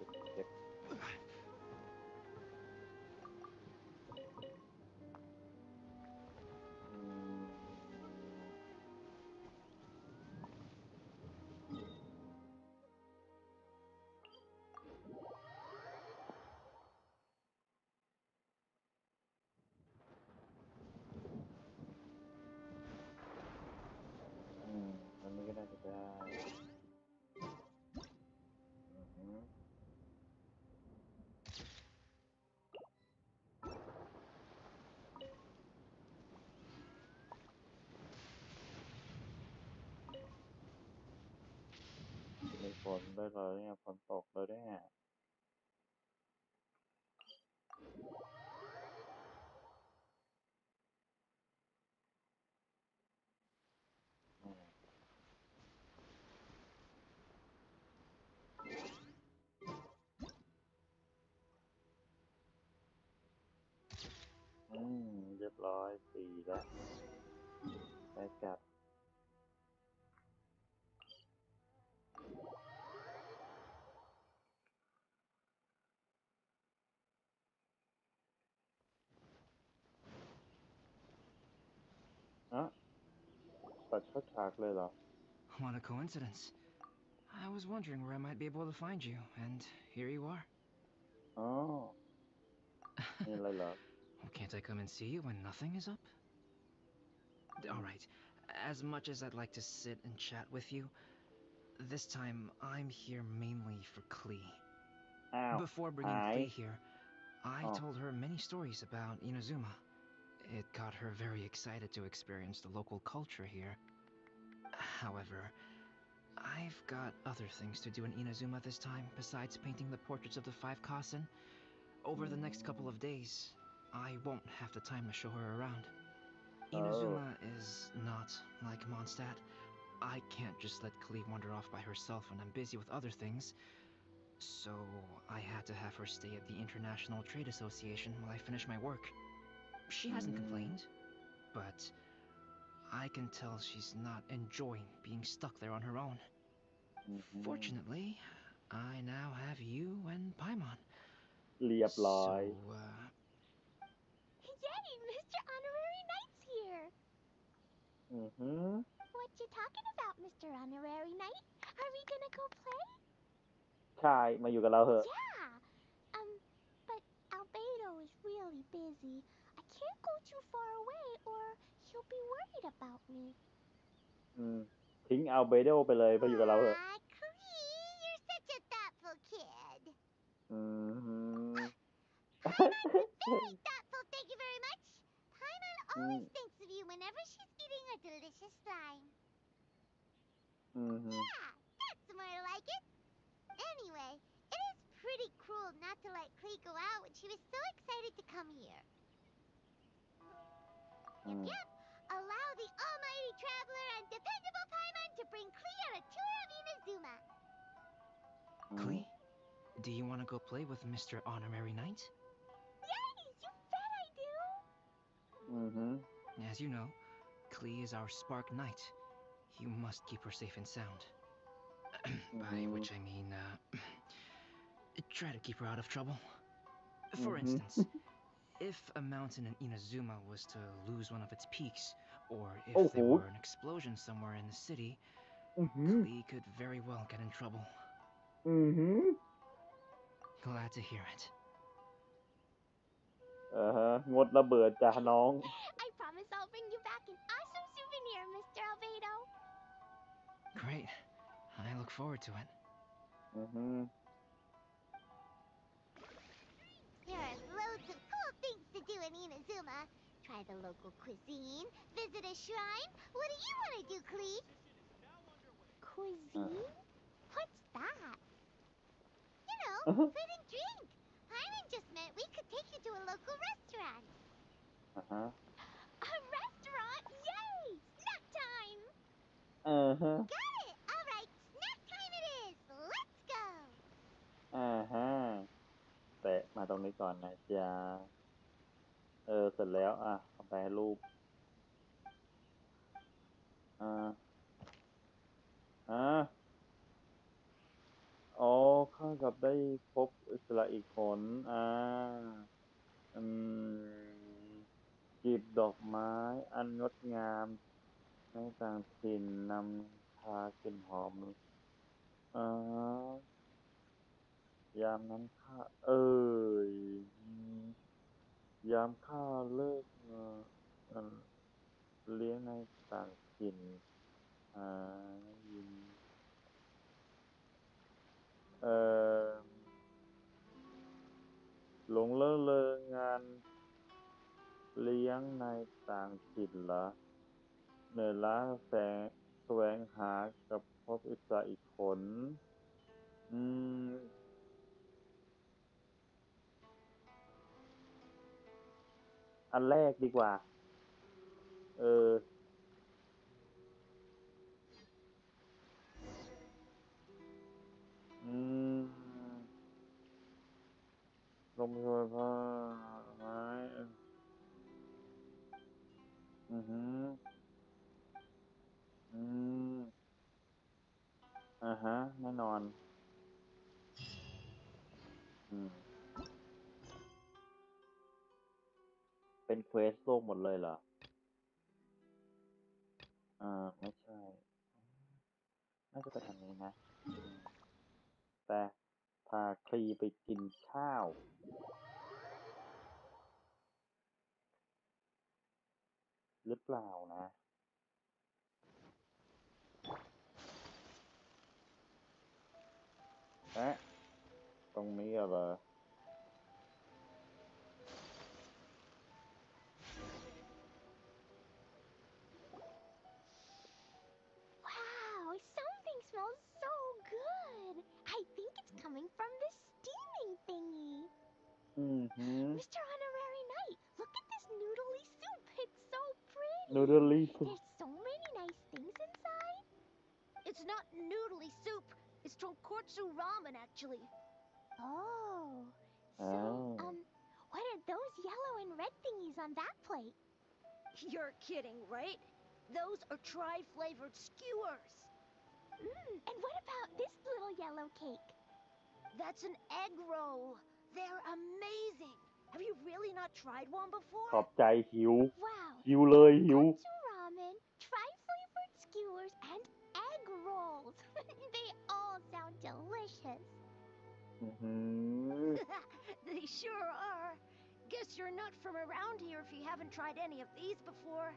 ็บเก็บ ฝนเลยเหรอเนี่ยฝนตกเลยเนี่ย อืม เรียบร้อยสี่แล้วไปกลับ What a coincidence. I was wondering where I might be able to find you, and here you are. Oh. can't I come and see you when nothing is up? Alright, as much as I'd like to sit and chat with you, this time I'm here mainly for Klee. Ow. Before bringing Klee here, I oh. told her many stories about Inazuma. It got her very excited to experience the local culture here. However, I've got other things to do in Inazuma this time besides painting the portraits of the five Kasen. Over the next couple of days, I won't have the time to show her around. Oh. Inazuma is not like Mondstadt. I can't just let Klee wander off by herself when I'm busy with other things. So I had to have her stay at the International Trade Association while I finish my work. She hasn't Mm. complained, but I can tell she's not enjoying being stuck there on her own. อือหือ Fortunately, I now have you and Paimon. เรียบร้อย So, uh, Yay, Mr. Honorary Knight's here. อือหือ What you talking about, Mr. Honorary Knight? Are we gonna go play? ใช่ มาอยู่กับเราเถอะ Yeah. Um, but Albedo is really busy. I can't go too far away or he'll be worried about me. อืม ทิ้งเอาเบโดไปเลยมาอยู่กับเราเถอะ Aw, Klee, you're such a thoughtful kid. อือหือ Very thoughtful, thank you very much. Paimon always Mm. thinks of you whenever she's eating a delicious slime. อือหือ Yeah, that's more like it. Anyway, it is pretty cruel not to let Klee go out when she was so excited to come here. Yep, hmm. yep. Allow the almighty traveler and dependable Paimon to bring Klee on a tour of Inazuma. Hmm. Klee, do you want to go play with Mr. Honorary Knight? Yes, you bet I do. Mm-hmm. As you know, Klee is our Spark Knight. You must keep her safe and sound. By mm-hmm. which I mean, uh, try to keep her out of trouble. For mm -hmm. instance, if a mountain in Inazuma was to lose one of its peaks, or if Oh, there oh. were an explosion somewhere in the city, อือหือ Klee could very well get in trouble. อือหือ Glad to hear it. เออฮะ งดระเบิดจ้ะน้อง I promise I'll bring you back an awesome souvenir, Mr. Albedo. Great. I look forward to it. อือหือ There are loads of cool things to do in Inazuma. Try the local cuisine, visit a shrine. What do you want to do, Klee? Cuisine? Uh. What's that? You know, uh -huh. food and drink. Paimon just meant we could take you to a local restaurant. Uh-huh. A restaurant? Yay! Snack time! Uh-huh. Got it! All right, snack time it is! Let's go! Uh-huh. แตะมาตรงนี้ก่อนนะจ๊ะ เออ เสร็จแล้ว อะเอาไปรูป อ่า อ่า อ๋อ ข้ากับได้พบอิสระอีกคนอ่า อืมจีบดอกไม้ อันงดงาม ในต่างถิ่นนำพากลิ่นหอมอ่ายามนั้นข้าเอ้ยอืม ยามข้าเลิกเลี้ยงในต่างถิ่นอ่ายิน เอ่อ หลงเลอะเลงาน เลี้ยงในต่างถิ่นเหรอเหนื่อยล้าแสงแสวงหากับพบอิสระอีกคนอืม อันแรกดีกว่า เออ อืมลมช่วยพ่อไม้อือหืออืมอ่าฮะ แน่นอน อืม เป็นเควสโลกหมดเลยเหรอ อ่า ไม่ใช่ น่าจะไปทางนี้นะ แต่พาคลีไปกินข้าว หรือเปล่านะเอ๊ะตรงนี้เหรอ Mm-hmm. Mr. Honorary Knight, look at this noodly soup. It's so pretty. Noodly soup. There's so many nice things inside. It's not noodly soup. It's tonkotsu ramen, actually. Oh. So, oh. um, what are those yellow and red thingies on that plate? You're kidding, right? Those are tri-flavored skewers. Mm, and what about this little yellow cake? That's an egg roll. They're amazing. Have you really not tried one ข before? อบใจหิว Wow. หิวเลยหิว Tonkotsu ramen, tri-flavored skewers, and egg rolls. they all sound delicious. อือหือ they sure are. Guess you're not from around here if you haven't tried any of these before.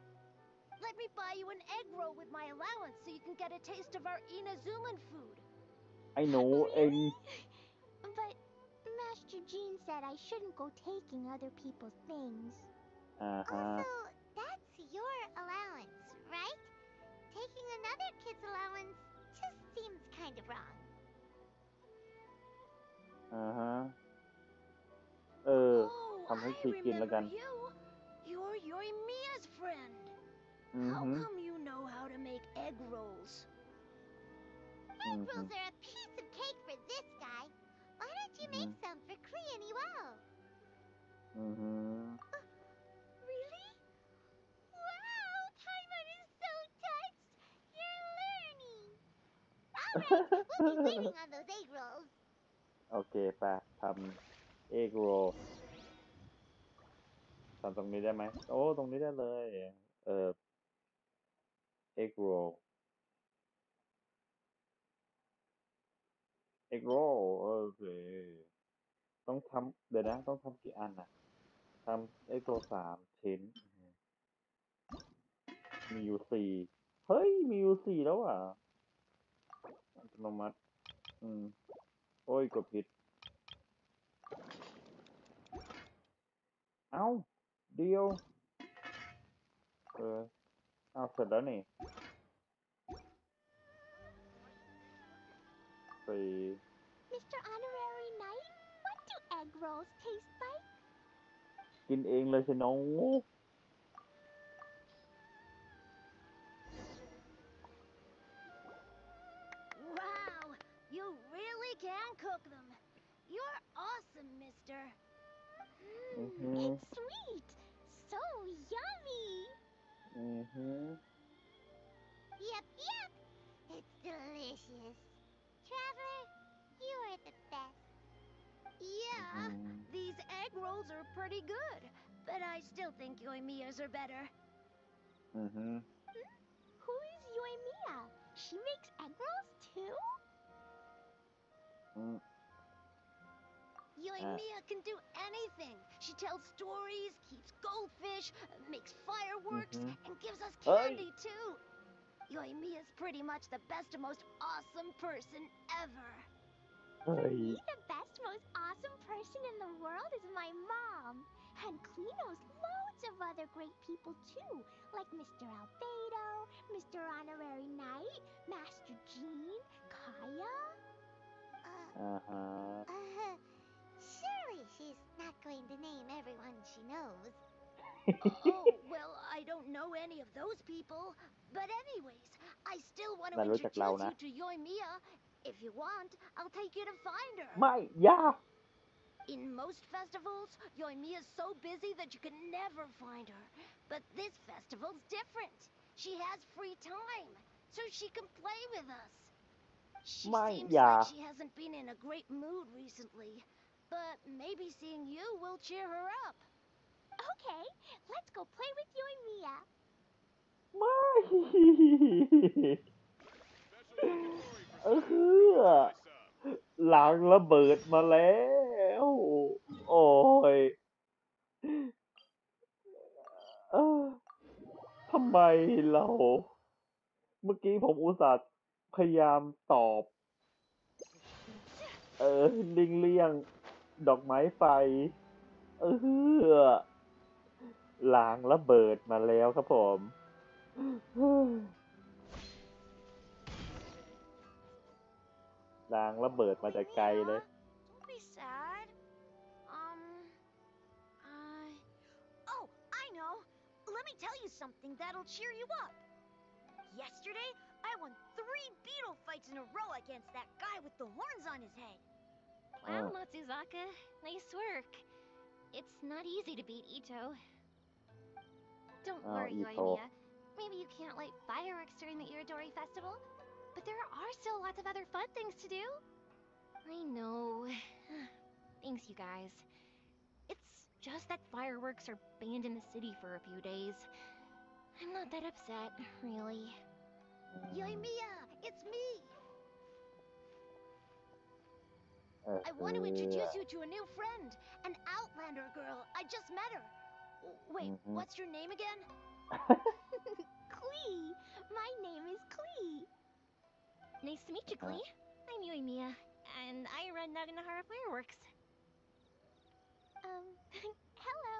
Let me buy you an egg roll with my allowance so you can get a taste of our Inazuman food. ไอ้หนูเอง But Master Jean said I shouldn't go taking other people's things. Uh-huh. Also, that's your allowance, right? Taking another kid's allowance just seems kind of wrong. Uh-huh. Oh, I remember you. You're Yoimiya's friend. How come you know how to make egg rolls? Egg rolls are a piece of cake for this guy. Did you make mm-hmm. some for Klee and Ewell. Mm-hmm. Uh, really? Wow, Paimon is so touched. You're learning. All right, we'll be waiting on those egg rolls. Okay, ไปทำ egg roll ทำตรงนี้ได้ไหม โอ้ ตรงนี้ได้เลย เออ oh, uh, egg roll อกโรโอเค ต้องทำเดี๋ยวนะ ต้องทำกี่อันอะทำเอกโรสามชิ้น มีอยู่สี่เฮ้ย มีอยู่สี่แล้วอะ อัตโนมัติ อืม โอ้ย กดผิด เอ้าเดียว เออ เอาเสร็จแล้วนี่ สี่ Mr. Honorary Knight, what do egg rolls taste like? กินเองเลยสิน้อง Wow, you really can cook them. You're awesome, mister.อือหือ It's sweet. So yummy. อือหือ Yep, yep. It's delicious. Traveler, you are the best. Yeah, these egg rolls are pretty good, but I still think Yoimiya's are better. Mm-hmm. Hmm? Who is Yoimiya? She makes egg rolls too? Mm. Yoimiya mm. uh. can do anything. She tells stories, keeps goldfish, makes fireworks, mm -hmm. and gives us candy Oi. too. Yoimi is pretty much the best and most awesome person ever. For me, the best, most awesome person in the world is my mom. And Klino's loads of other great people too, like Mr. Albedo, Mr. Honorary Knight, Master Jean, Kaeya. Uh, uh-huh. Uh, surely she's not going to name everyone she knows oh, well, I don't know any of those people. But anyways, I still want eh? to introduce you to Yoimiya. If you want, I'll take you to find her. My, yeah. In most festivals, Yoimiya's so busy that you can never find her. But this festival's different. She has free time, so she can play with us. She My, seems yeah. like she hasn't been in a great mood recently, but maybe seeing you will cheer her up. Okay, let's go play with you and Mia. ไม่เออหลังระเบิดมาแล้ว โอ้ยเออทำไมเรา เมื่อกี้ผมอุตส่าห์พยายามตอบ เออเลี่ยงเลี่ยง ดอกไม้ไฟ เออห ลางระเบิดมาแล้วครับผม ลางระเบิดมาจากไกลเลย Don't be sad. Um, I. Oh, I know. Let me tell you something that'll cheer you up. Yesterday, I won three beetle fights in a row against that guy with the horns on his head. Wow, Oh. Matsuzaka. Nice work. It's not easy to beat Ito. don't oh, worry, Yoimiya. Maybe you can't light fireworks during the Irodori Festival, but there are still lots of other fun things to do. I know. Thanks, you guys. It's just that fireworks are banned in the city for a few days. I'm not that upset, really. Yoimiya, it's me! I want to introduce uh-huh. you to a new friend, an Outlander girl. I just met her. Wait, what's your name again? Klee! My name is Klee! Nice to meet you, Klee. I'm Yoimiya, and I run Naganohara Fireworks. Um, hello!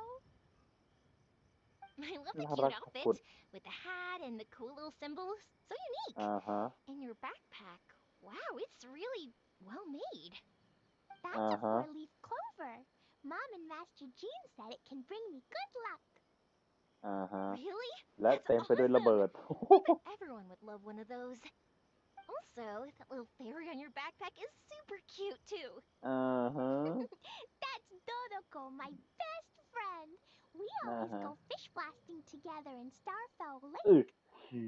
I love the cute outfit with the hat and the cool little symbols. So unique. Uh huh. And your backpack. Wow, it's really well made. That's uh -huh. a four leaf clover. Mom and Master Jean said it can bring me good luck. อ่าฮะ Really? และเต็มไปด้วยระเบิด Everyone would love one of those. Also, that little fairy on your backpack is super cute too. อ่าฮะ That's Dodoko, my best friend. We always Uh-huh. go fish blasting together in Starfell อึ Lake. หื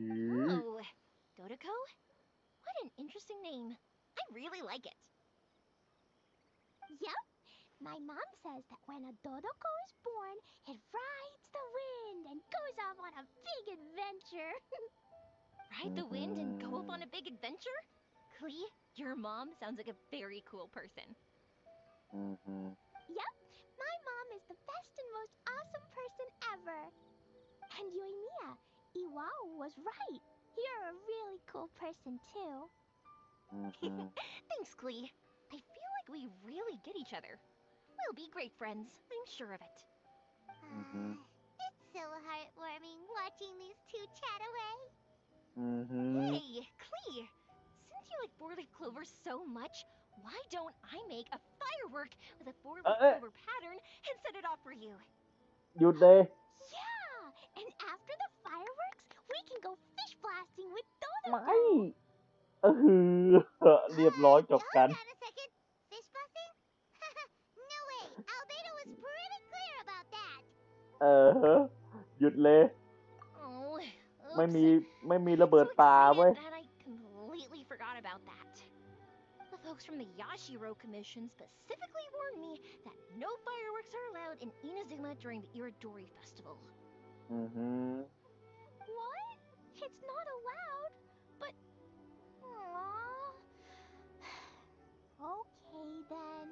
อ Oh, Dodoko? What an interesting name. I really like it. Yep. My mom says that when a Dodoko is born, it rides the wind and goes off on a big adventure. Ride the wind and go off on a big adventure? Klee, your mom sounds like a very cool person. -hmm. Yep, my mom is the best and most awesome person ever. And Yoimiya, Iwao was right. You're a really cool person too. Mm-hmm. Thanks, Klee. I feel like we really get each other. We'll be great friends, I'm sure of it. Mm -hmm. uh, it's so heartwarming watching these two chat away. Mm -hmm. Hey, Klee! Since you like four-leaf clover so much, why don't I make a firework with a four-leaf uh, clover uh, pattern and set it off for you? You day? Yeah! And after the fireworks, we can go fish blasting with ah, those. ไม่เออเรียบร้อยจบกัน เออ หยุดเลยไม่มี ไม่มีระเบิด So ป่าเว้ย folks from the Yashiro Commission specifically warned me that no fireworks are allowed in Inazuma during the Irodori Festival. อือหือ What? It's not allowed? But. Aww. Okay then.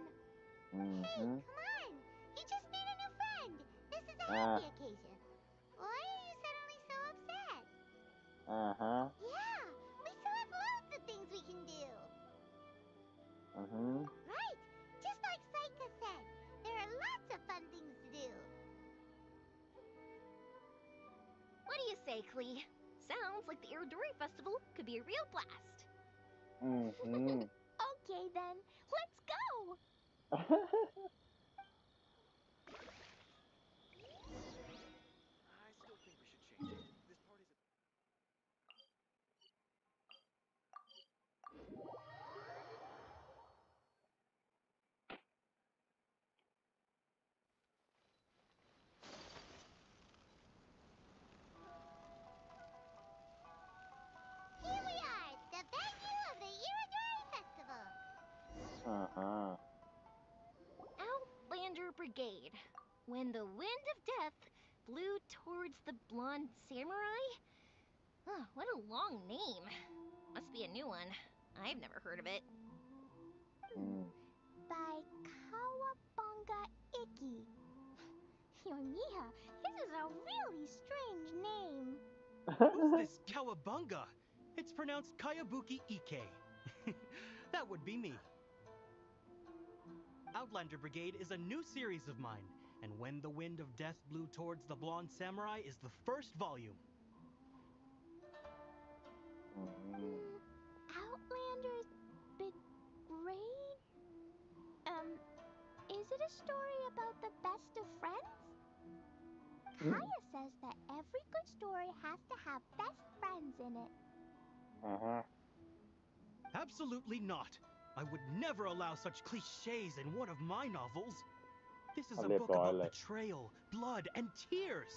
อือหือ Hey, uh, happy occasion. Why are you suddenly so upset? Uh-huh. Yeah, we still have loads of things we can do. Uh huh. Right, just like Saika said, there are lots of fun things to do. What do you say, Klee? Sounds like the Irodori Festival could be a real blast. Mm-hmm. okay, then. Let's go! When the wind of death blew towards the blonde samurai? Oh, what a long name. Must be a new one. I've never heard of it. อืม By Kawabunga Iki. Yoimiya, this is a really strange name. Who's this Kawabunga? It's pronounced Kayabuki Ike. that would be me. Outlander Brigade is a new series of mine, and when the wind of death blew towards the blonde samurai is the first volume. Outlander's Big Raid? Um, is it a story about the best of friends? Hmm? Kaeya says that every good story has to have best friends in it. Uh-huh. Absolutely not. I would never allow such cliches in one of my novels. This is a book about betrayal, blood, and tears.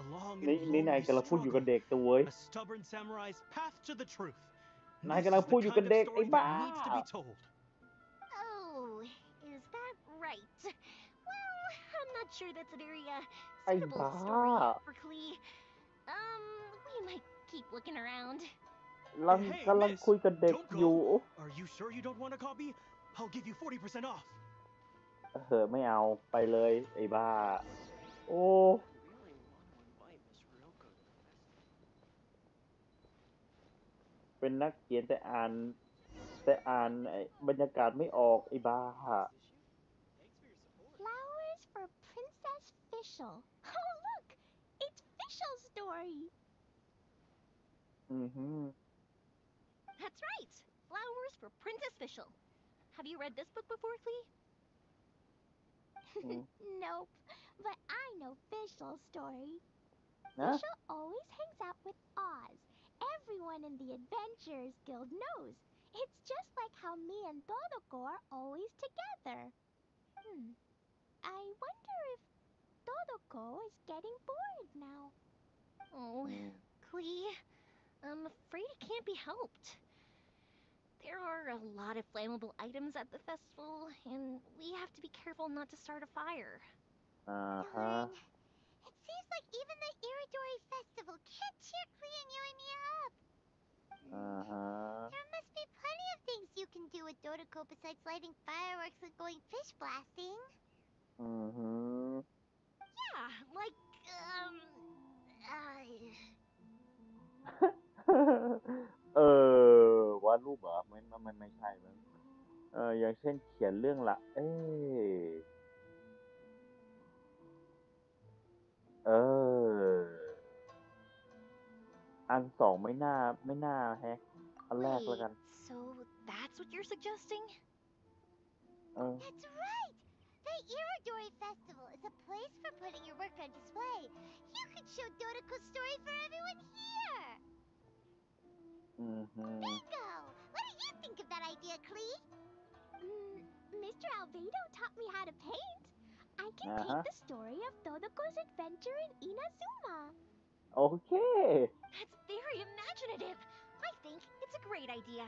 A long นี่ and นี่นาย lonely กำลังพูดอยู่กับ struggle. เด็กตัวเว้ย A stubborn samurai's path to the truth. นาย This กำลัง is พูด the อยู่กับ kind of เด็ก ไอ้ story บ้า that needs to be told. Oh, is that right? Well, I'm not sure that's a very uh, ไอ้ suitable บ้า story for Klee. Um, we might keep looking around. กำลัง Hey, กำลัง miss, คุยกับเด็ก don't อยู่ go. Are you sure you don't want a copy? I'll give you 40% off. เออไม่เอาไปเลย ไอ้บ้า โอ้เป็นนักเขียนแต่อ่าน แต่อ่านไอ้บรรยากาศไม่ออกไอ้บ้า Flowers for Princess Fischl. Oh, look! It's Fischl's story. อือหือ That's right. Flowers for Princess Fischl. Have you read this book before, Klee? Mm. nope, but I know Fischl's story. นะ Fischl always hangs out with Oz. Everyone in the Adventurers Guild knows. It's just like how me and Dodoko are always together. Hmm. I wonder if Dodoko is getting bored now. Oh, Klee, I'm afraid it can't be helped. There are a lot of flammable items at the festival, and we have to be careful not to start a fire. Uh-huh. It seems like even the Irodori Festival can't cheer Klee and me up. Uh-huh. There must be plenty of things you can do with Dodoko besides lighting fireworks and going fish blasting. Mm-hmm. Yeah, like, um... Uh... เออวาดรูปเหรอไม่ไม่ไม่ไม่ใช่มั้งเอออย่างเช่นเขียนเรื่องละ เอ้เออ อันสองไม่น่าไม่น่าแฮะอันแรกแล้วกัน so that's what you're suggesting? เออ That's right! The Iridori Festival is a place for putting your work on display. You could show Dodoko's story for everyone here! Mm-hmm. Bingo! What do you think of that idea, Klee? Mm, Mr. Albedo taught me how to paint. I can uh -huh. paint uh-huh. the story of Dodoko's adventure in Inazuma. Okay. That's very imaginative. I think it's a great idea.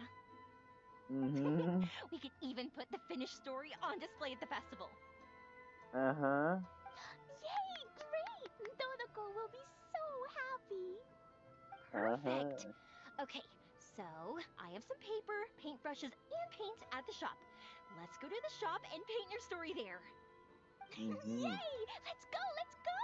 Mm-hmm. we could even put the finished story on display at the festival. Uh-huh. Yay, great! Dodoko will be so happy. Perfect. Uh -huh. Okay, so, I have some paper, paintbrushes, and paint at the shop. Let's go to the shop and paint your story there. Mm -hmm. Yay! Let's go, let's go!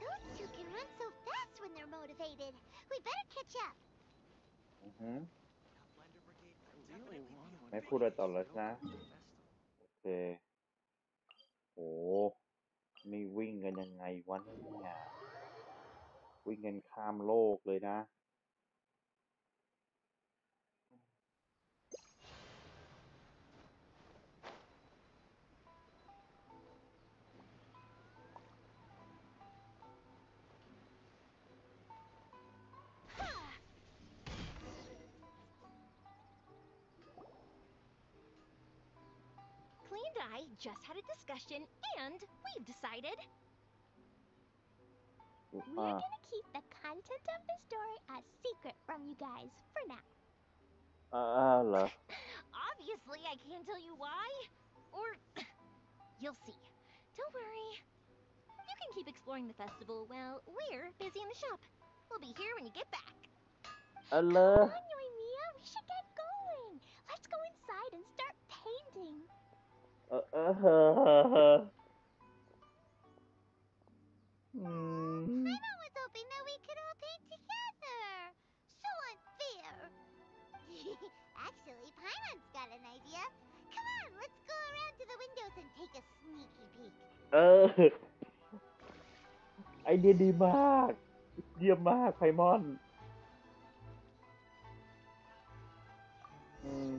Those two can run so fast when they're motivated. We better catch up. Mm-hmm. Me juro todos, ¿no? Este... โห นี่วิ่งกันยังไงวะเนี่ย วิ่งกันข้ามโลกเลยนะ suggestion, and we've decided... Uh, We're gonna keep the content of the story a secret from you guys for now. Uh, uh no. Obviously, I can't tell you why. Or, you'll see. Don't worry. You can keep exploring the festival while we're busy in the shop. We'll be here when you get back. Hello. Come on, Yoimiya. We should get going. Let's go inside and start painting. เออเออเฮ้อเฮ้อเฮ้ออืม I was hoping that we could all paint together. So unfair. Actually, Paimon's got an idea. Come on, let's go around to the windows and take a sneaky peek. เออ ไอเดียดีมาก เยี่ยมมากไพมอน อืม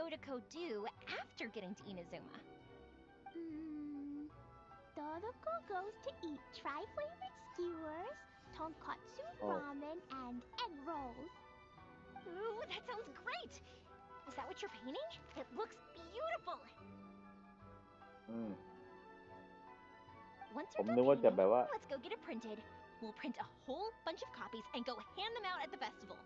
Dodoko do after getting to Inazuma? Hmm. Dodoko goes to eat tri-flavored skewers, tonkatsu Oh. ramen, and egg rolls. Ooh, that sounds great! Is that what you're painting? It looks beautiful! อืม Once ผม you're นึก done ว่าจะ painting, แบบว่า let's go get it printed. We'll print a whole bunch of copies and go hand them out at the festival.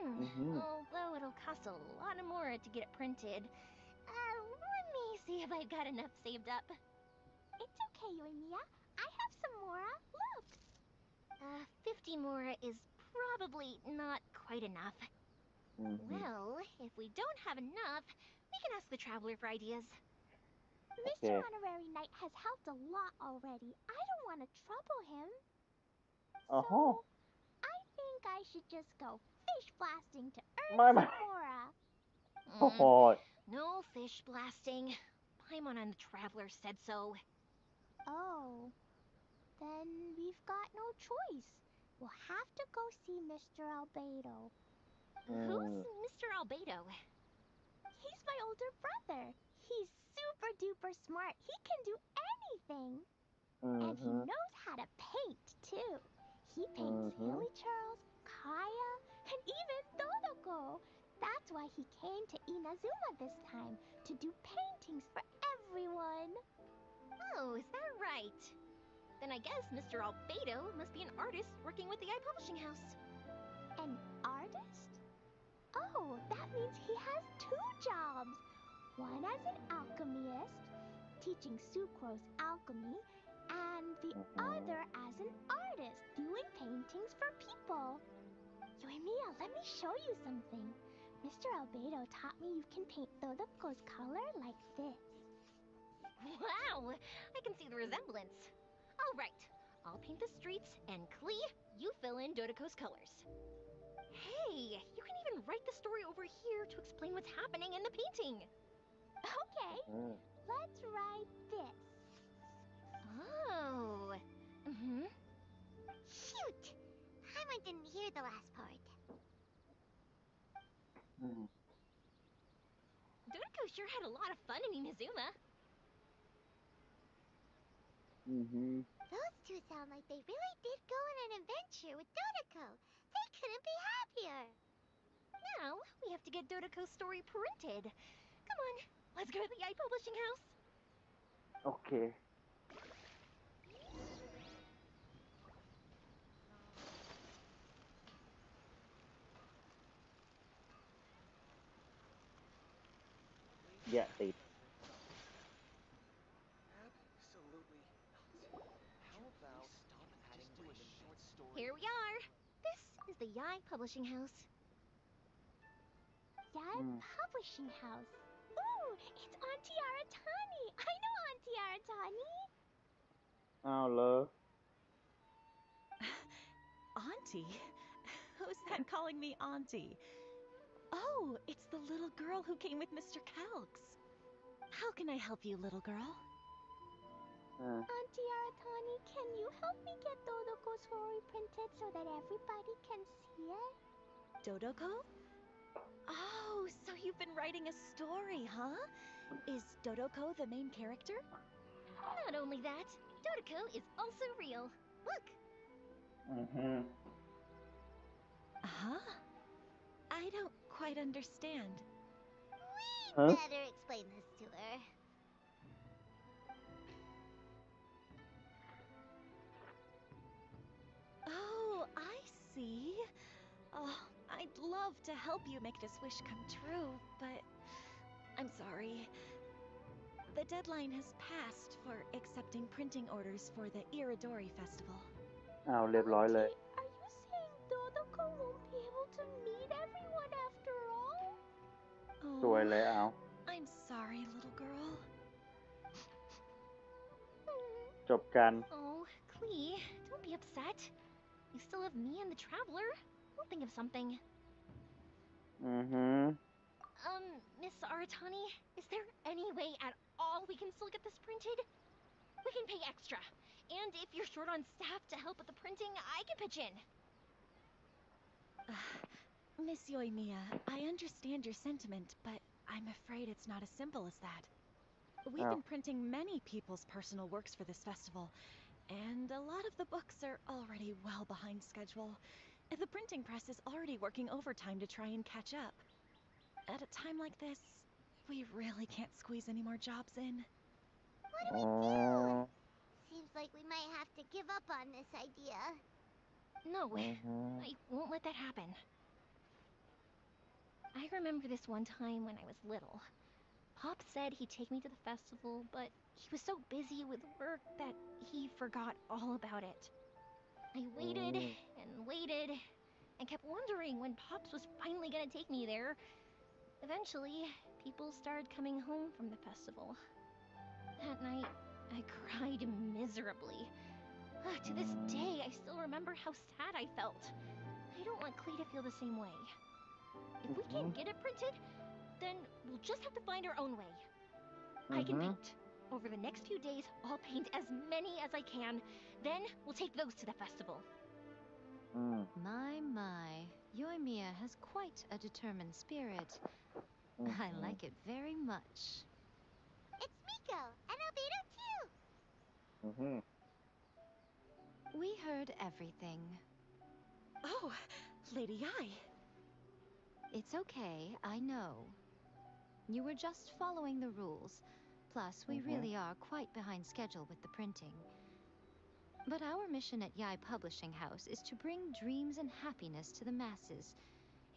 Hmm. Mm-hmm. Although it'll cost a lot of more to get it printed. Uh, let me see if I've got enough saved up. It's okay, Yoimiya. I have some Mora. Look! Uh, 50 Mora is probably not quite enough. Mm -hmm. Well, if we don't have enough, we can ask the Traveler for ideas. Mr. Honorary Knight has helped a lot already. I don't want to trouble him. Uh-huh. So, uh -huh. I think I should just go fish blasting to Earth, my, my. Oh, mm, oh. No fish blasting. Paimon and the Traveler said so. Oh. Then we've got no choice. We'll have to go see Mr. Albedo. Mm. Who's Mr. Albedo? He's my older brother. He's super duper smart. He can do anything. Mm -hmm. And he mm-hmm. knows how to paint, too. He paints mm -hmm. Haley Charles, Kaeya, and even Dodoko. That's why he came to Inazuma this time, to do paintings for everyone. Oh, is that right? Then I guess Mr. Albedo must be an artist working with the Yae Publishing House. An artist? Oh, that means he has two jobs. One as an alchemist, teaching Sucrose alchemy, and the mm-hmm. other as an artist, doing paintings for people. Yoimiya, let me show you something. Mr. Albedo taught me you can paint Dodoko's color like this. Wow, I can see the resemblance. All right, I'll paint the streets, and Klee, you fill in Dodoko's colors. Hey, you can even write the story over here to explain what's happening in the painting. Okay, อืม let's write this. Oh. Mm-hmm. Shoot! I didn't hear the last part. Mm. Sure had a lot of fun in Inazuma. Mm hmm Those two sound like they really did go on an adventure with Dodoko. They couldn't be happier. Now, we have to get Dodoko's story printed. Come on, let's go to the publishing house. Okay. Yeah, they. Absolutely. How about stop adding a short story? Here we are. This is the Yae Publishing House. Yae mm. Publishing House. Ooh, it's Auntie Aratani. I know Auntie Aratani. Oh, love. auntie? Who's that calling me auntie? Oh, it's the little girl who came with Mr. Calx. How can I help you, little girl? Uh, Auntie Aratani, can you help me get Dodoko's story printed so that everybody can see it? Dodoko? Oh, so you've been writing a story, huh? Is Dodoko the main character? Not only that, Dodoko is also real. Look, mm-hmm. Huh? I don't quite understand. We huh? better explain this to her. Oh, I see. Oh, I'd love to help you make this wish come true, but I'm sorry. The deadline has passed for accepting printing orders for the Irodori Festival. อ้าวเรียบร้อยเลย Are you saying won't be able to meet everyone after Oh, do I let out? I'm sorry, little girl. Job can. Oh, Klee, don't be upset. You still have me and the Traveler. We'll think of something. Mm-hmm. Um, Miss Aratani, is there any way at all we can still get this printed? We can pay extra. And if you're short on staff to help with the printing, I can pitch in. Miss Yoimiya, I understand your sentiment, but I'm afraid it's not as simple as that. We've Oh. been printing many people's personal works for this festival, and a lot of the books are already well behind schedule. The printing press is already working overtime to try and catch up. At a time like this, we really can't squeeze any more jobs in. What do we do? Seems like we might have to give up on this idea. No, Mhm. I won't let that happen. I remember this one time when I was little. Pop said he'd take me to the festival, but he was so busy with work that he forgot all about it. I waited Mm. and waited and kept wondering when Pops was finally gonna take me there. Eventually, people started coming home from the festival. That night, I cried miserably. To this day, I still remember how sad I felt. I don't want Klee to feel the same way. If we can't mm-hmm. get it printed, then we'll just have to find our own way. I can mm-hmm. paint. Over the next few days, I'll paint as many as I can. Then we'll take those to the festival. Mm. My, my. Yoimiya has quite a determined spirit. Mm -hmm. I mm-hmm. like it very much. It's Miko, and Albedo too! Mm -hmm. We heard everything. Oh, Lady Yae. It's okay, I know. You were just following the rules. Plus, we Mhm. really are quite behind schedule with the printing. But our mission at Yae Publishing House is to bring dreams and happiness to the masses.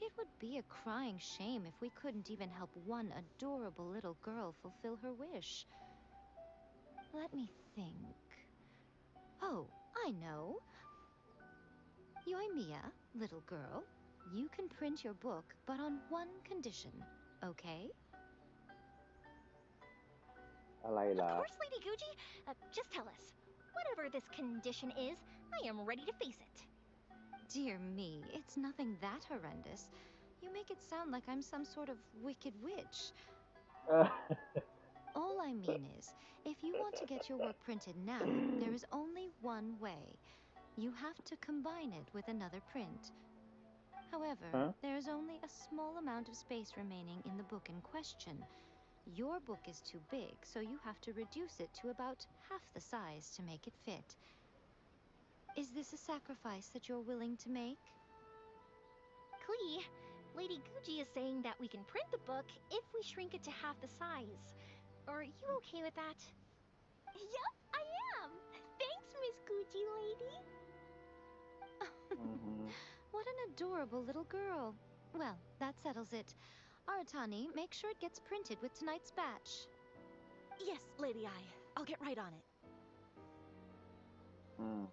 It would be a crying shame if we couldn't even help one adorable little girl fulfill her wish. Let me think. Oh, I know. Yoimiya, little girl, you can print your book, but on one condition, okay? Of course, Lady Guji. Uh, just tell us. Whatever this condition is, I am ready to face it. Dear me, it's nothing that horrendous. You make it sound like I'm some sort of wicked witch. All I mean is, if you want to get your work printed now, there is only one way. You have to combine it with another print. However, huh? there is only a small amount of space remaining in the book in question. Your book is too big, so you have to reduce it to about half the size to make it fit. Is this a sacrifice that you're willing to make? Klee, Lady Guji is saying that we can print the book if we shrink it to half the size. Are you okay with that? Yep, I am! Thanks, Miss Guji lady! mm -hmm. What an adorable little girl. Well, that settles it. Aratani, make sure it gets printed with tonight's batch. Yes, Lady Yae. I'll get right on it. อืม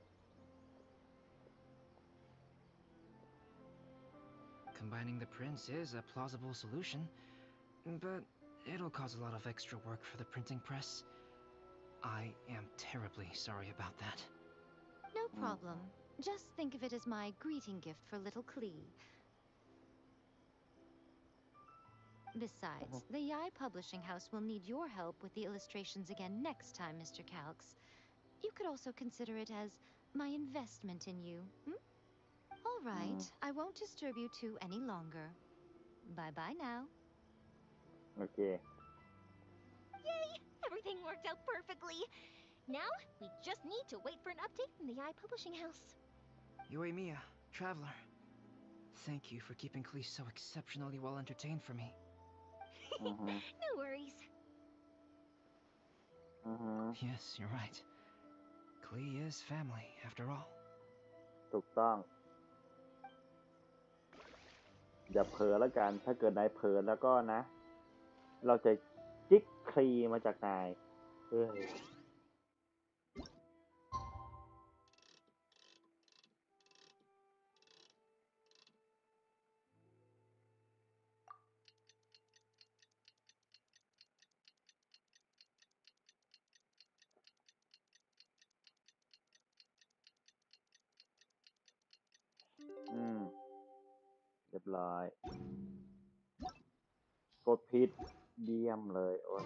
Combining the prints is a plausible solution, but it'll cause a lot of extra work for the printing press. I am terribly sorry about that. No problem. Just think of it as my greeting gift for little Klee. Besides, uh-huh. the Yae Publishing House will need your help with the illustrations again next time, Mr. Calx. You could also consider it as my investment in you, hmm? All right. Mm. I won't disturb you two any longer. Bye-bye now. Okay. Yay! Everything worked out perfectly. Now, we just need to wait for an update from the Yae Publishing House. Yoimiya, traveler. Thank you for keeping Klee so exceptionally well entertained for me. อือฮึ No worries. อือฮึ Yes, you're right. Klee is family, after all. ถูกต้อง อย่าเผลอแล้วกัน ถ้าเกิดนายเผลอแล้วก็นะ เราจะจิกคลีมาจากนายเอ้ย อื ร้อย กดผิดเยี่ยมเลยโอ้ย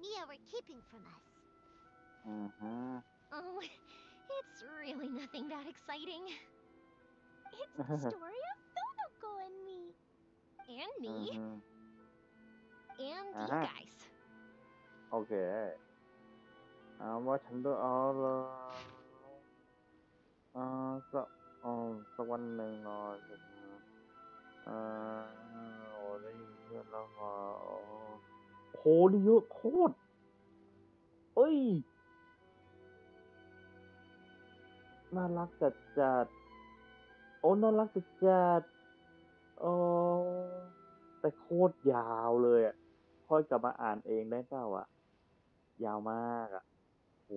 Mia were keeping from us. Mm-hmm. Oh, it's really nothing that exciting. It's the story of Nonoko and me. And me. Mm -hmm. And uh -huh. you guys. Okay. Um, what happened to all the... Uh, so, um, so one thing, uh, uh, uh, าละเอ่าสักเอ่อสักวันหนึ่งเนอนเอ่อโหนี่เยอะโคตรเอ้ย น่ารักจัดจัดโอ้น่ารักจัดจัดโอ้แต่โคตรยาวเลยอะค่อยกลับมาอ่านเองได้เปล่าอะ ยาวมากอะโห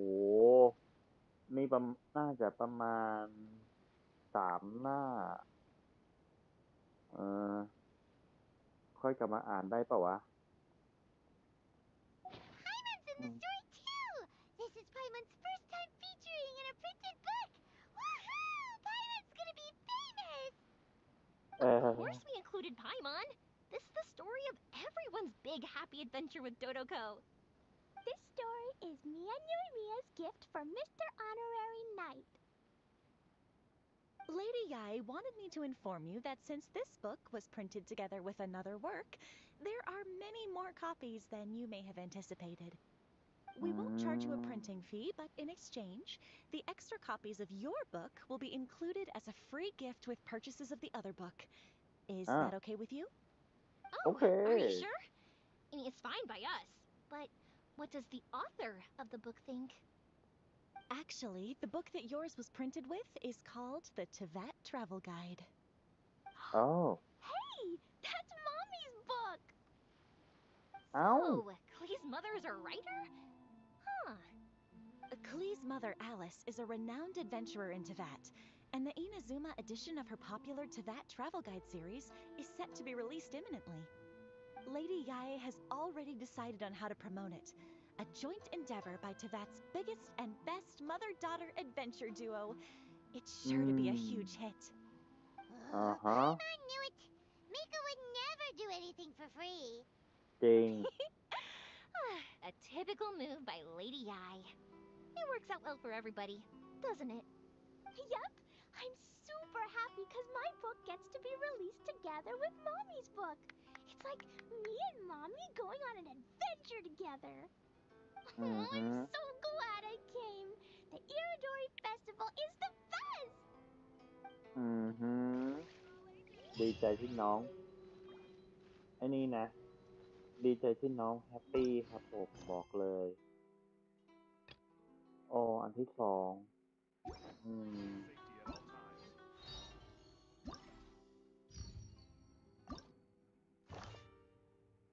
มีประมน่าจะประมาณสามหน้า เออค่อยกลับมาอ่านได้เปล่าวะ Mm. the story too! This is Paimon's first time featuring in a printed book! Woohoo! Paimon's gonna be famous! Uh. Of uh-huh. course we included Paimon! This is the story of everyone's big happy adventure with Dodoko. This story is Mia Nurimia's gift for Mr. Honorary Knight. Lady Yae wanted me to inform you that since this book was printed together with another work, there are many more copies than you may have anticipated. We won't charge you a mm. printing fee, but in exchange, the extra copies of your book will be included as a free gift with purchases of the other book. Is ah. that okay with you? Oh, okay. Are you sure? I mean, it's fine by us, but what does the author of the book think? Actually, the book that yours was printed with is called The Teyvat Travel Guide. Oh. Hey, that's Mommy's book! Ow. So, Klee's mother is a writer? Klee's mother, Alice, is a renowned adventurer in Teyvat, and the Inazuma edition of her popular Teyvat travel guide series is set to be released imminently. Lady Yae has already decided on how to promote it, a joint endeavor by Teyvat's biggest and best mother-daughter adventure duo. It's sure mm. to be a hmm. huge hit. Uh-huh. I knew it! Mika would never do anything for free. Dang. Ah, a typical move by Lady Yae. It works out well for everybody, doesn't it? Yep. I'm super happy because my book gets to be released together with Mommy's book. It's like me and Mommy going on an adventure together. Mm -hmm. I'm so glad I came. The Irodori Festival is the best! Mm-hmm. Đi chơi thích nón. Anh nè. Đi chơi thích nón. Happy ครับผมบอกเลย อ๋ออันที่สองอืม Safety at all times. อืม Safety at all times.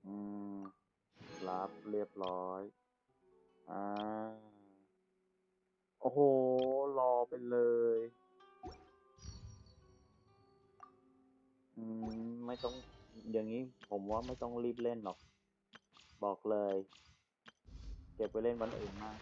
อืม Safety at all times. เรียบร้อย อ่า โอ้โห รอไปเลย อืม ไม่ต้อง อย่างนี้ผมว่าไม่ต้องรีบเล่นหรอก บอกเลย เก็บไปเล่นวันอื่นมาก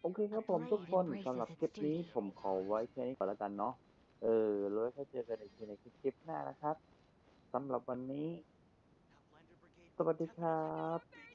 โอเคครับผมทุกคนสำหรับคลิปนี้ผมขอไว้แค่นี้ก่อนแล้วกันเนาะเออแล้วถ้าเจอกันอีกทีในคลิปหน้านะครับสำหรับวันนี้ สวัสดีครับ